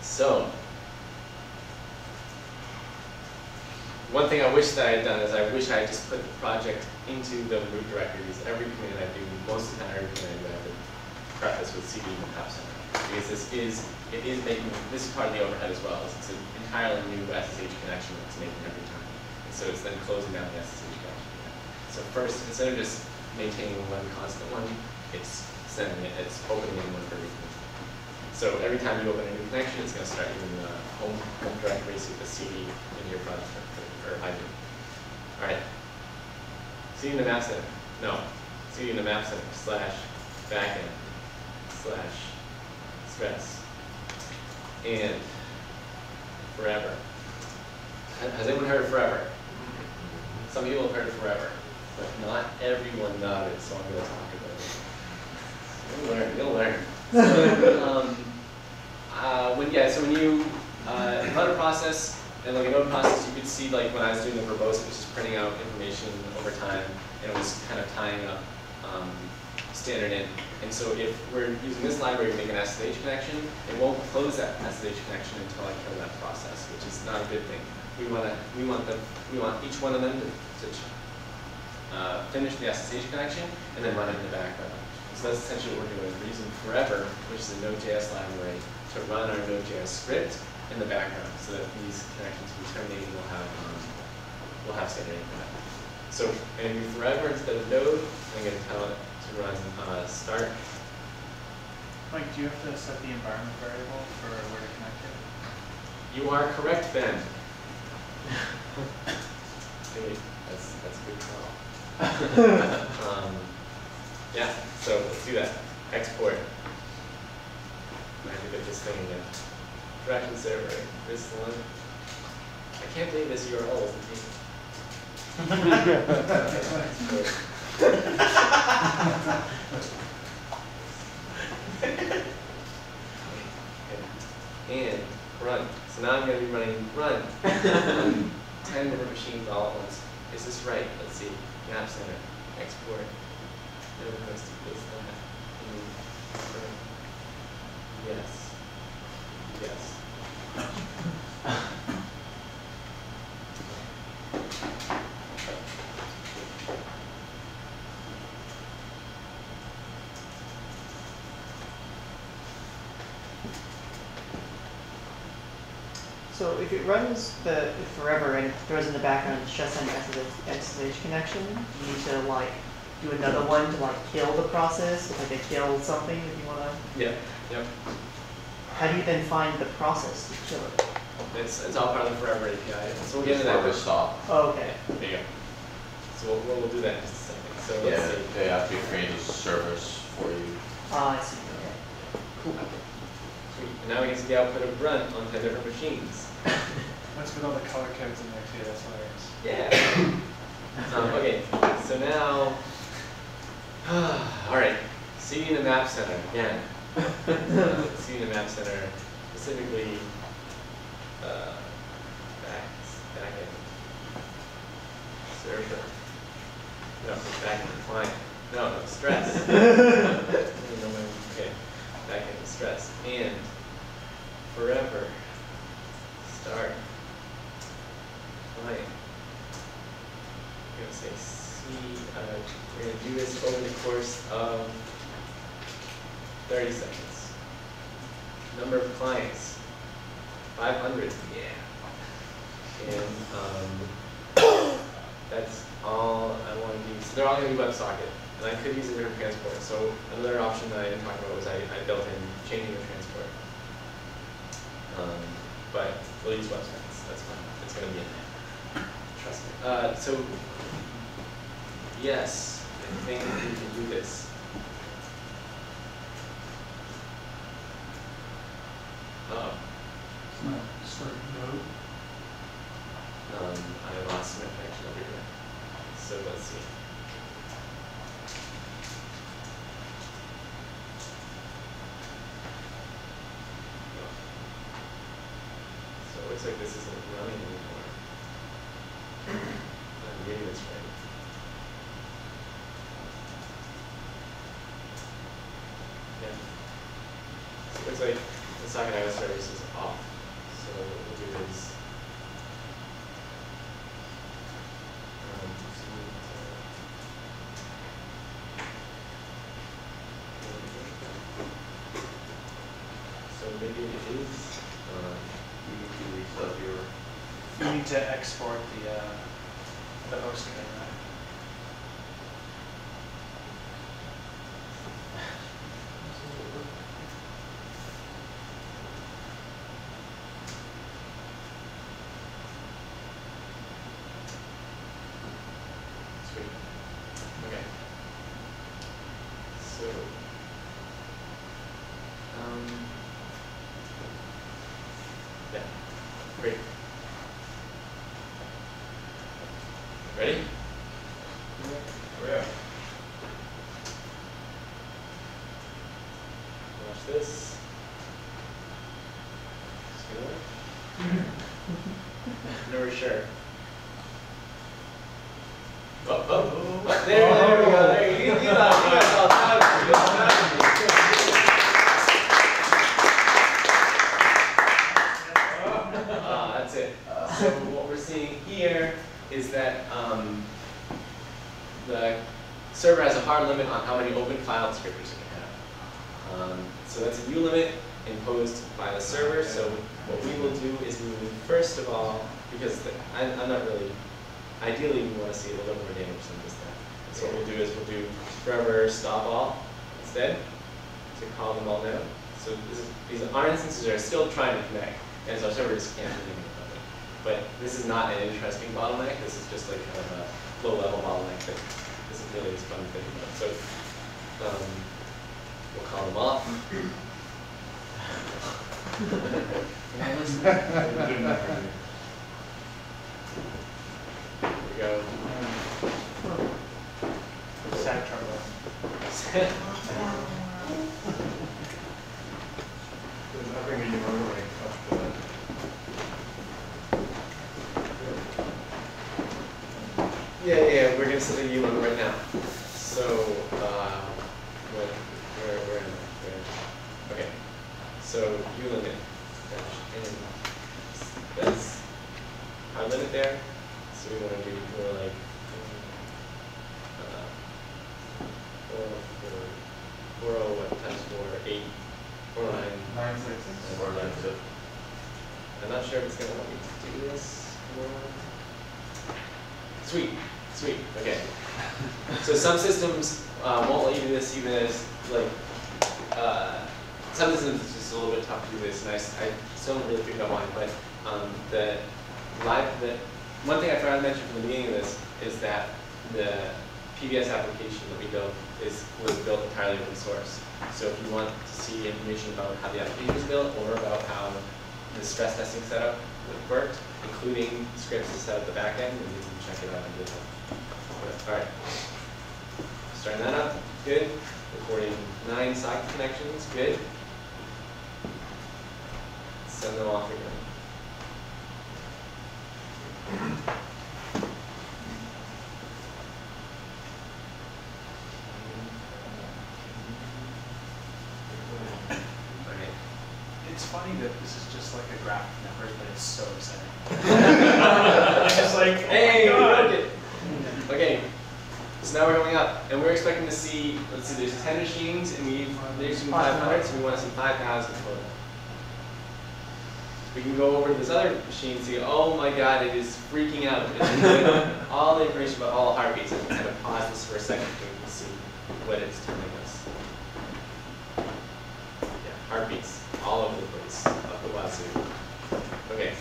So, one thing I wish that I had done is I wish I had just put the project into the root directories. Every command I do, most of the time, every command I do, I have to preface with CD and the center. Because this is, it is making, this is part of the overhead as well. It's an entirely new SSH connection that it's making every time. And so it's then closing down the SSH connection. So first, instead of just maintaining one constant one, it's sending it, it's opening in one for every. So every time you open a new connection, it's going to start in the uh, home, home directory, so the CD in your project or, hyphen. All right. CD in the map center. No. CD in the map center slash backend slash stress and forever. Has anyone heard of forever? Mm-hmm. Some people have heard of forever, but not everyone nodded, so I'm going to talk. You'll learn. You'll learn. So, [laughs] um, uh, when yeah, so when you uh, run a process and like a node process, you could see like when I was doing the verbose, it was just printing out information over time, and it was kind of tying up um, standard in. And so if we're using this library to make an SSH connection, it won't close that SSH connection until I kill that process, which is not a good thing. We want to we want the we want each one of them to, to uh, finish the SSH connection and then run it in the background. So that's essentially what we're doing. We're using Forever, which is a Node.js library, to run our Node.js script in the background so that these connections we terminate will have um, will have standard API. So I'm going to do Forever instead of Node. I'm going to tell it to run uh, start. Mike, do you have to set the environment variable for where to connect it? You are correct, Ben. [laughs] Hey, that's that's a good call. [laughs] um, yeah, so let's do that. Export. I have to get this thing again. Tracking server. This one. I can't believe this URL isn't here. and run. So now I'm going to be running run [laughs] 10 different machines all at once. Is this right? Let's see. Map center. Export. Yes. Yes. So if it runs the forever and throws in the background just an SSH connection, you need to like do another one to like kill the process, if like they kill something, if you wanna. Yeah, yep. How do you then find the process to kill it? It's, it's all part of the Forever API. So we'll get into that. for the stop. Oh, okay. There you go. So we'll, we'll, we'll do that in just a second. So Yeah, let's see. they actually create a service for you. Ah, I see, okay. Cool. Sweet. And now we can see the output of run on 10 different machines. Let's put all the color codes in there too, that's hilarious. Yeah. [coughs] um, okay, so now, [sighs] all right, seeding the map center again. [laughs] uh, seeding the map center, specifically, uh, back, back in server. No, back in the client. No, no, stress. I don't know when- okay, back in the stress and forever start client. I'm gonna say C, uh, we're gonna do this over the course of thirty seconds. Number of clients, five hundred, yeah. And, um, that's all I wanna do, so they're all gonna be WebSocket, and I could use a different transport, so another option that I didn't talk about was I, I built in changing the transport. Um, but we'll use WebSockets, that's fine, it's gonna be in there. Trust me. Uh, so, yes, think we can do this. Um, I lost my connection over here. So let's see. So it looks like this isn't running anymore. I'm getting this right. Yeah. So it looks like the Socket.IO's service is off. So what we'll do is um, just need to- So maybe it is, uh, You need to reset your, You need to export the, uh, the host name, right? Sweet. Okay. So, um, yeah, great. Ready? yeah. Watch this. It's gonna work. Never sure. Oh, oh, oh, there, there we go, there, you, you got, you guys all proud, you guys proud of me. Ah, that's it. So what we're seeing here is that, um, the server has a hard limit on how many open file descriptors it can have. Um, so that's a ulimit imposed by the server, so what we will do is we will first of all, because the, I, I'm not really, ideally we want to see a little more damage than just that. So what we'll do is we'll do forever stop all instead, to call them all now. So this is, these, our instances are still trying to connect, and so our server just can't do anything about it. But this is not an interesting bottleneck, this is just like kind of a low-level bottleneck that isn't really as fun to think about. So, um, we'll call them off. Here we go. Sad trouble. Yeah, yeah, yeah, we're gonna set the ulimit right now. So, uh, what, where, where am I? Where? Okay, so ulimit, dash n, that's our limit there, so we wanna do more like, uh, four, four, four oh, what, times four, eight, four nine, Nine six. Or nine six. I'm not sure if it's gonna let me do this. or- Sweet, sweet, okay. So some systems, uh, won't let you do this even as, like, uh, some systems it's just a little bit tough to do this, and I still haven't really figured out why, but, um, the live, the, one thing I forgot to mention from the beginning of this is that the PBS application that we built is, was built entirely open source. So if you want to see information about how the application was built, or about how the stress testing setup worked, including scripts to set up the backend, then you can check it out on GitHub. All right. Starting that up, good. Recording nine socket connections, good. Send them off again. Five so we want to see 5,000 total. We can go over to this other machine and see, oh my god, it is freaking out. It's [laughs] all the information about all heartbeats. I'm going to pause this for a second to see what it's telling us. Yeah, heartbeats all over the place, up the wazoo. Okay.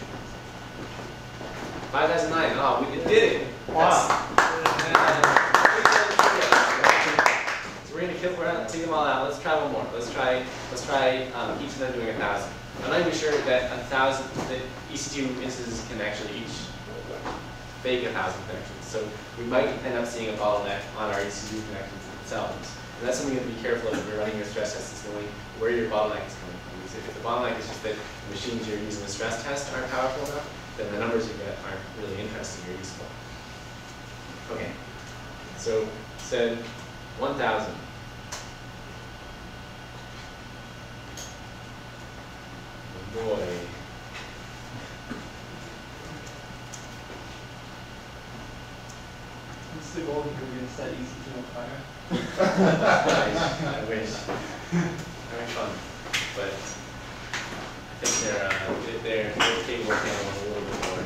5009, oh, we did it. Wow we're gonna kill, we're take them all out. Let's try one more. Let's try let's try um, each of them doing a thousand. I'm not even sure that a thousand that each two instances can actually each fake a thousand connections. So we might end up seeing a bottleneck on our EC2 connections themselves. And that's something you have to be careful of when you're running your stress test is knowing where your bottleneck is coming from. Because if the bottleneck is just that the machines you're using the stress test aren't powerful enough, then the numbers you get aren't really interesting or useful. Okay. So said 1,000. Boy. This is the goal, we're gonna set EC2 on fire. nice. I wish. Having fun, but I think they're, uh, they're, they're capable of handling a little bit more.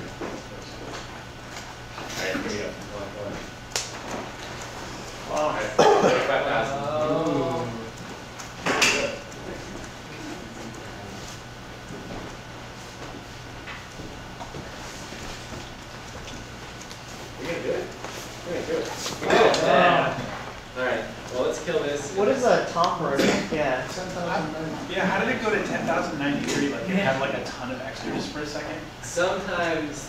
Alright, here we go, one, one. Wow. Alright, thirty-five thousand. We're gonna do it. We're gonna do it. We did it. Yeah. Alright, well, let's kill this. What is a topper? Yeah. Yeah, how did it go to ten thousand ninety-three, like it had like a ton of extras for a second? sometimes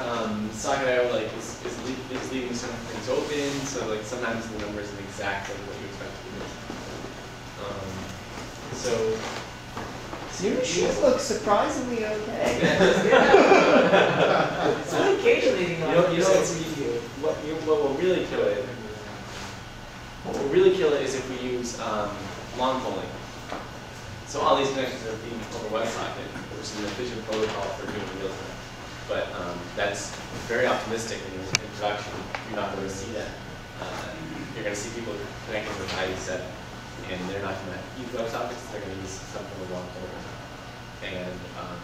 um, Socket.io like is, is, le- is leaving some things open, so like sometimes the number isn't exactly what you expect it to be. Um, so Your machines look surprisingly okay. [laughs] yeah. So occasionally you know, you know what's, what, you, what will really kill it? What will really kill it is if we use um, long polling. So all these connections are being over WebSocket, which is an efficient protocol for doing real time. But um, that's very optimistic in, in production. You're not going to see that. Uh, you're going to see people connecting with IE7, and they're not going to use WebSockets. They're going to use something with long polling. And um,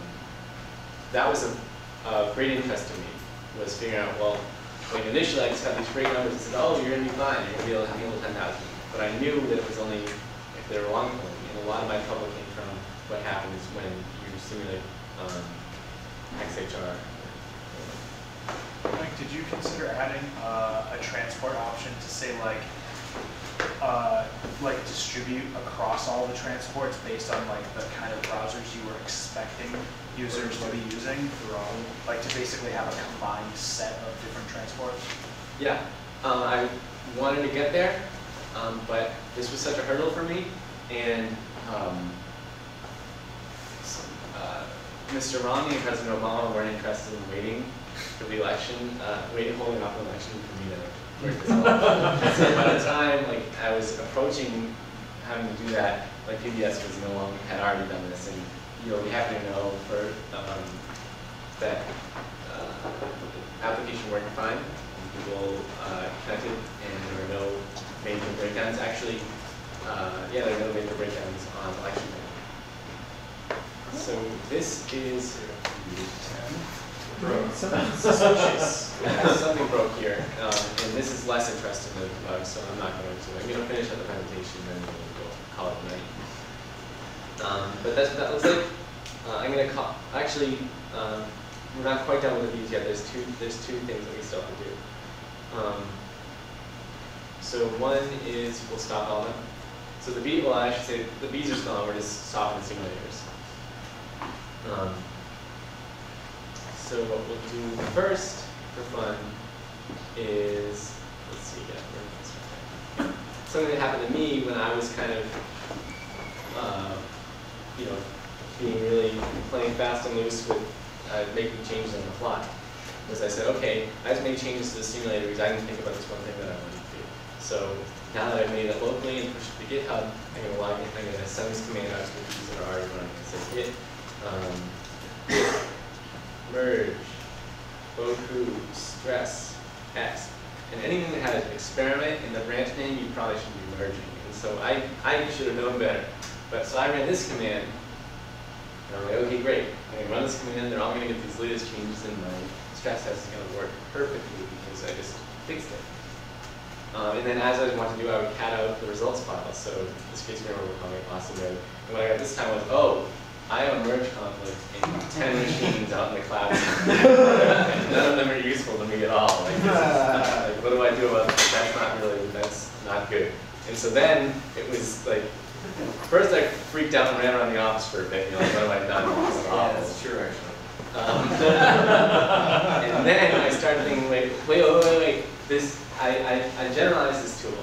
that was a, a great interest to me, was figuring out, well, like initially I just got these great numbers and said, oh, you're gonna be fine, you're gonna be able to handle ten thousand. But I knew that it was only if they were long polling, and a lot of my trouble came from what happens when you simulate um, XHR. Mike, did you consider adding uh, a transport option to say like, uh, like distribute across all the transports based on like the kind of browsers you were expecting users to be using? Like to basically have a combined set of different transports? Yeah, um, I wanted to get there, um, but this was such a hurdle for me, and um, uh, Mr. Romney and President Obama weren't interested in waiting for the election, uh, waiting, holding off the election for me to. So by the time like I was approaching having to do that, like PBS was no longer had already done this, and you know we happen to know for um, that uh, application worked fine. People uh, connected, and there were no major breakdowns. Actually, uh, yeah, there were no major breakdowns on election day. So this is [laughs] Something [laughs] suspicious. Yeah, something broke here, um, and this is less interesting than the bug, so I'm not going to. I'm going to finish up the presentation, then we'll go call it a night. Um, but that's what that looks like. Uh, I'm going to call. Actually, um, we're not quite done with the views yet. There's two. There's two things that we still have to do. Um, so one is we'll stop all of them. So the B, well, I should say the B's are still on. We're just stopping simulators. So what we'll do first for fun is, let's see, yeah, something that happened to me when I was kind of, uh, you know, being really playing fast and loose with uh, making changes on the fly. Was I said, okay, I have to make changes to the simulator because I didn't think about this one thing that I wanted to do. So now that I've made it locally and pushed it to GitHub, I'm going to log in, I'm going to send this command out to the pieces that are already running. It says git um, merge, Bocoup, stress, X. And anything that had an experiment in the branch name, you probably should be merging. And so I, I should have known better. But so I ran this command, and I'm like, okay, great. I'm gonna run this command, they're all gonna get these latest changes, and my stress test is gonna work perfectly because I just fixed it. Um, and then as I wanted to do, I would cat out the results file. So this case, we're calling it mode. And what I got this time was, oh, I have a merge conflict in 10 [laughs] machines out in the cloud. [laughs] none of them are useful to me at all. Like, this is not, like, what do I do about this? That's not really, that's not good. And so then it was like, first I freaked out and ran around the office for a bit. You know, like, what have I done? This is Yeah, that's true, actually. Um, [laughs] and then I started thinking, wait, wait, wait, wait, wait. This, I, I, I generalized this tool.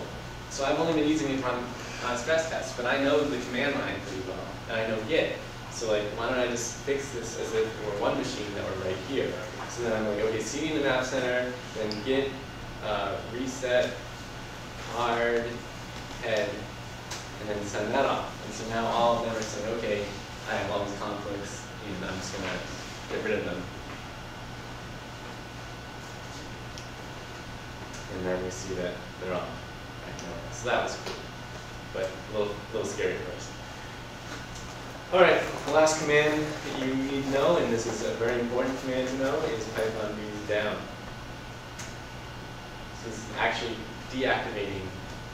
So I've only been using it on, on stress tests, but I know the command line pretty well, and I know Git. So like, why don't I just fix this as if it were one machine that were right here? So then I'm like, okay, CD in the map center, then Git, uh, reset, hard, head, and then send that off. And so now all of them are saying, okay, I have all these conflicts, and I'm just gonna get rid of them. And then we see that they're now. So that was cool, but a little, little scary for us. All right, the last command that you need to know, and this is a very important command to know, is Python being down. This is actually deactivating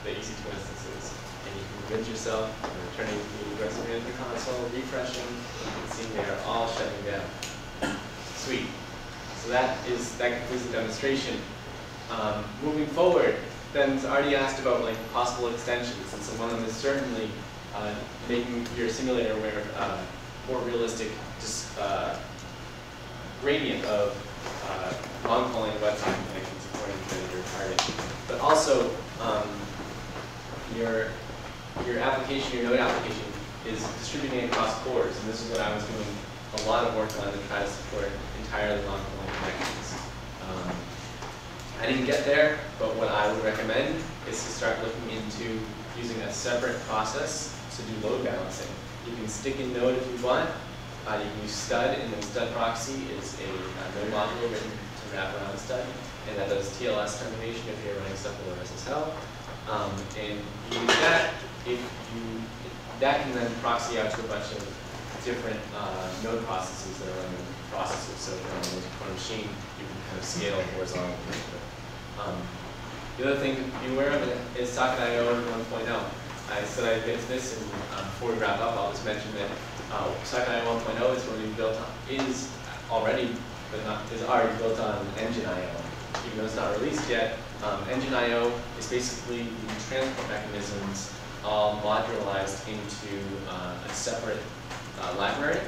the EC2 instances. And you can convince yourself, you know, returning to the aggressive console, refreshing, you can see they are all shutting down. Sweet. So that is, that concludes the demonstration. Um, moving forward, Ben's already asked about like possible extensions, and so one of them is certainly uh, making your simulator aware of uh, more realistic uh, gradient of uh, long polling website connections according to your target. But also, um, your your application, your node application, is distributing across cores, and this is what I was doing a lot of work on to try to support entirely long polling connections. Um, I didn't get there, but what I would recommend is to start looking into using a separate process to do load balancing. You can stick in Node if you want. Uh, you can use stud, and then stud proxy is a, a node module written to wrap around stud, and that does TLS termination if you're running stuff over SSL. Um, and you use that if you that can then proxy out to a bunch of different uh, node processes that are running processes. So if you're on a machine, you can kind of scale horizontally. Um, the other thing to be aware of is Socket.io 1.0. I said I'd get to this, and um, before we wrap up, I'll just mention that uh, Socket.io 1.0 is already built on, is already, but not, is already built on Engine.io. Even though it's not released yet, um, Engine.io is basically the transport mechanisms all modularized into uh, a separate uh, library.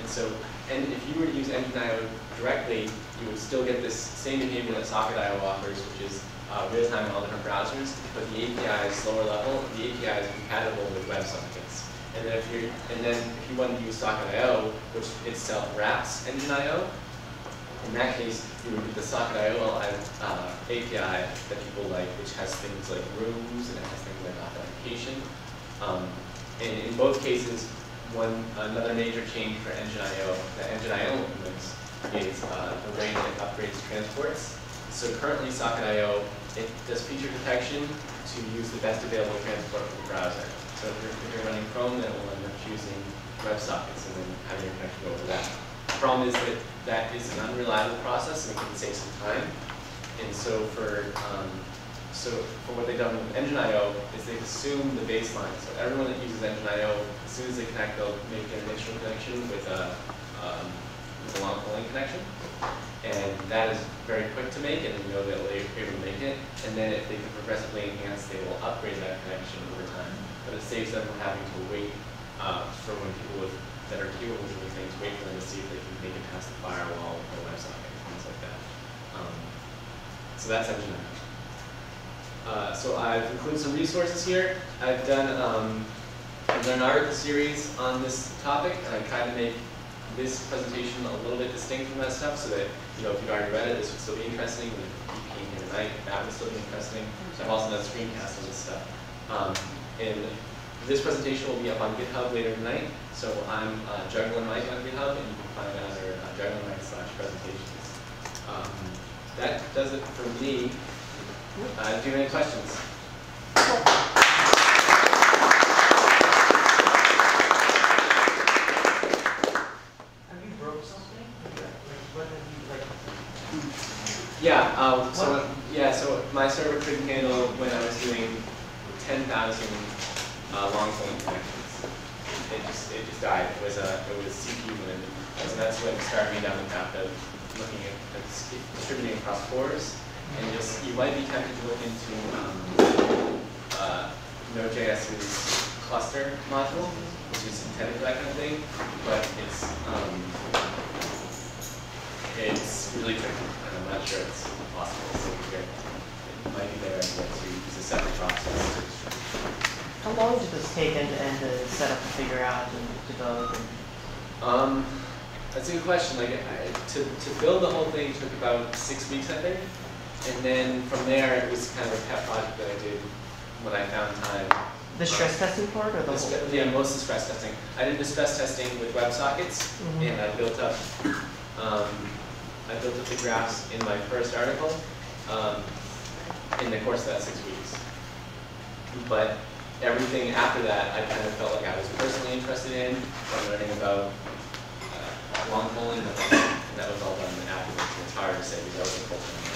And so, and if you were to use Engine.io directly, you would still get this same behavior that Socket.io offers, which is uh, real-time in all different browsers, but the API is lower level. The API is compatible with WebSockets. And then if you and then if you want to use Socket.io, which itself wraps Engine.io, in that case, you would get the Socket.io uh, API that people like, which has things like rooms and it has things like authentication. Um, and in both cases, one another major change for Engine.io that Engine.io implements is uh, the way that it upgrades transports. So currently Socket.io, it does feature detection to use the best available transport for the browser. So if you're, if you're running Chrome, then it will end up choosing WebSockets and then having your connection go over that. The problem is that that is an unreliable process and it can take some time. And so for, um, so for what they've done with Engine.io is they've assumed the baseline. So everyone that uses Engine.io, as soon as they connect, they'll make an initial connection with a, um, with a long polling connection. And that is very quick to make and you know they'll be able to make it. And then if they can progressively enhance, they will upgrade that connection over time. But it saves them from having to wait, uh, for when people with, that are capable of doing things, wait for them to see if they can make it past the firewall or WebSocket, things like that. Um, so that's Engine.io. Uh, so I've included some resources here. I've done um, an article series on this topic, and I tried to make this presentation a little bit distinct from that stuff, so that you know if you've already read it, this would still be interesting. If you came here tonight, that would still be interesting. So I've also done a screencast on this stuff. Um, and this presentation will be up on GitHub later tonight. So I'm uh, Jugglin Mike on GitHub, and you can find it under uh, Jugglin Mike slash presentations. Um, that does it for me. Uh, do you have any questions? Have you broke something? Like, what have you, like, Yeah, um, so, yeah, so my server couldn't handle when I was doing ten thousand, uh, long phone connections. It just, it just died, it was, a it was CPU limited, so that's what started me down the path of looking at, at distributing across cores. And just, you might be tempted to look into, um, uh, Node.js's cluster module, which is intended for that kind of thing, but it's, um, it's really tricky, and I'm not sure it's possible, so here, it might be there, but to use a separate process. How long did this take end to end to set up and figure out and develop and? Um, that's a good question, like, I, to, to build the whole thing took about six weeks, I think, and then from there, it was kind of a pet project that I did when I found time. The stress testing part or the The yeah, most of the stress testing. I did the stress testing with WebSockets, Mhm. and I built up, um, I built up the graphs in my first article, um, in the course of that six weeks. But everything after that, I kind of felt like I was personally interested in, from learning about uh, long polling, and that was all done afterwards, and it's hard to say because I wasn't full-time.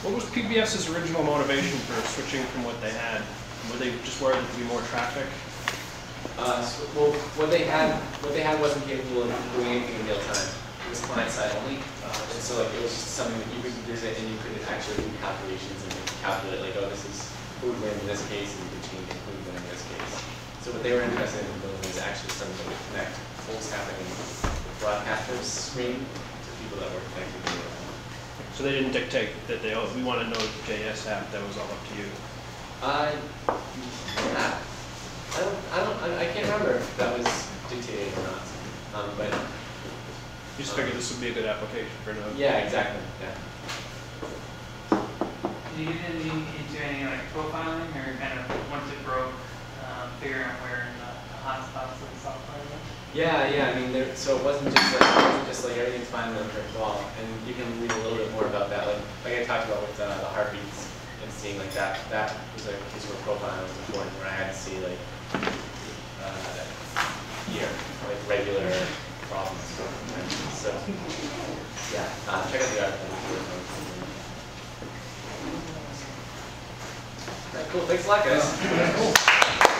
What was PBS's original motivation for switching from what they had? Were they just worried there'd be more traffic? Uh, so, well, what they had, what they had wasn't capable of doing anything in real time. It was client side only, uh, and so like it was just something that you could visit and you could actually do calculations and calculate like, oh, this is food win in this case, and you could change the food win in this case. So what they were interested in building is actually something that would connect what's happening broadcaster's screen to people that were connected to the So they didn't dictate that they, oh, we want a JS app, that was all up to you. I, yeah, I don't, I don't, I, I can't remember if that was dictated or not, um, but You just figured this would be a good application for Node. Yeah, exactly, yeah. Did you get any, into any like profiling or kind of once it broke, um, figuring out where in the the hotspots of the software was? Yeah, yeah, I mean, there, so it wasn't just like, it wasn't just like everything's fine on the brick wall, and you can read a little bit more about that, like, like I talked about with, uh, the heartbeats, and seeing like that, that was a case where profiling was important, where I had to see like, uh, like regular problems, so, yeah, uh, check out the article. Alright, cool, thanks a lot, guys.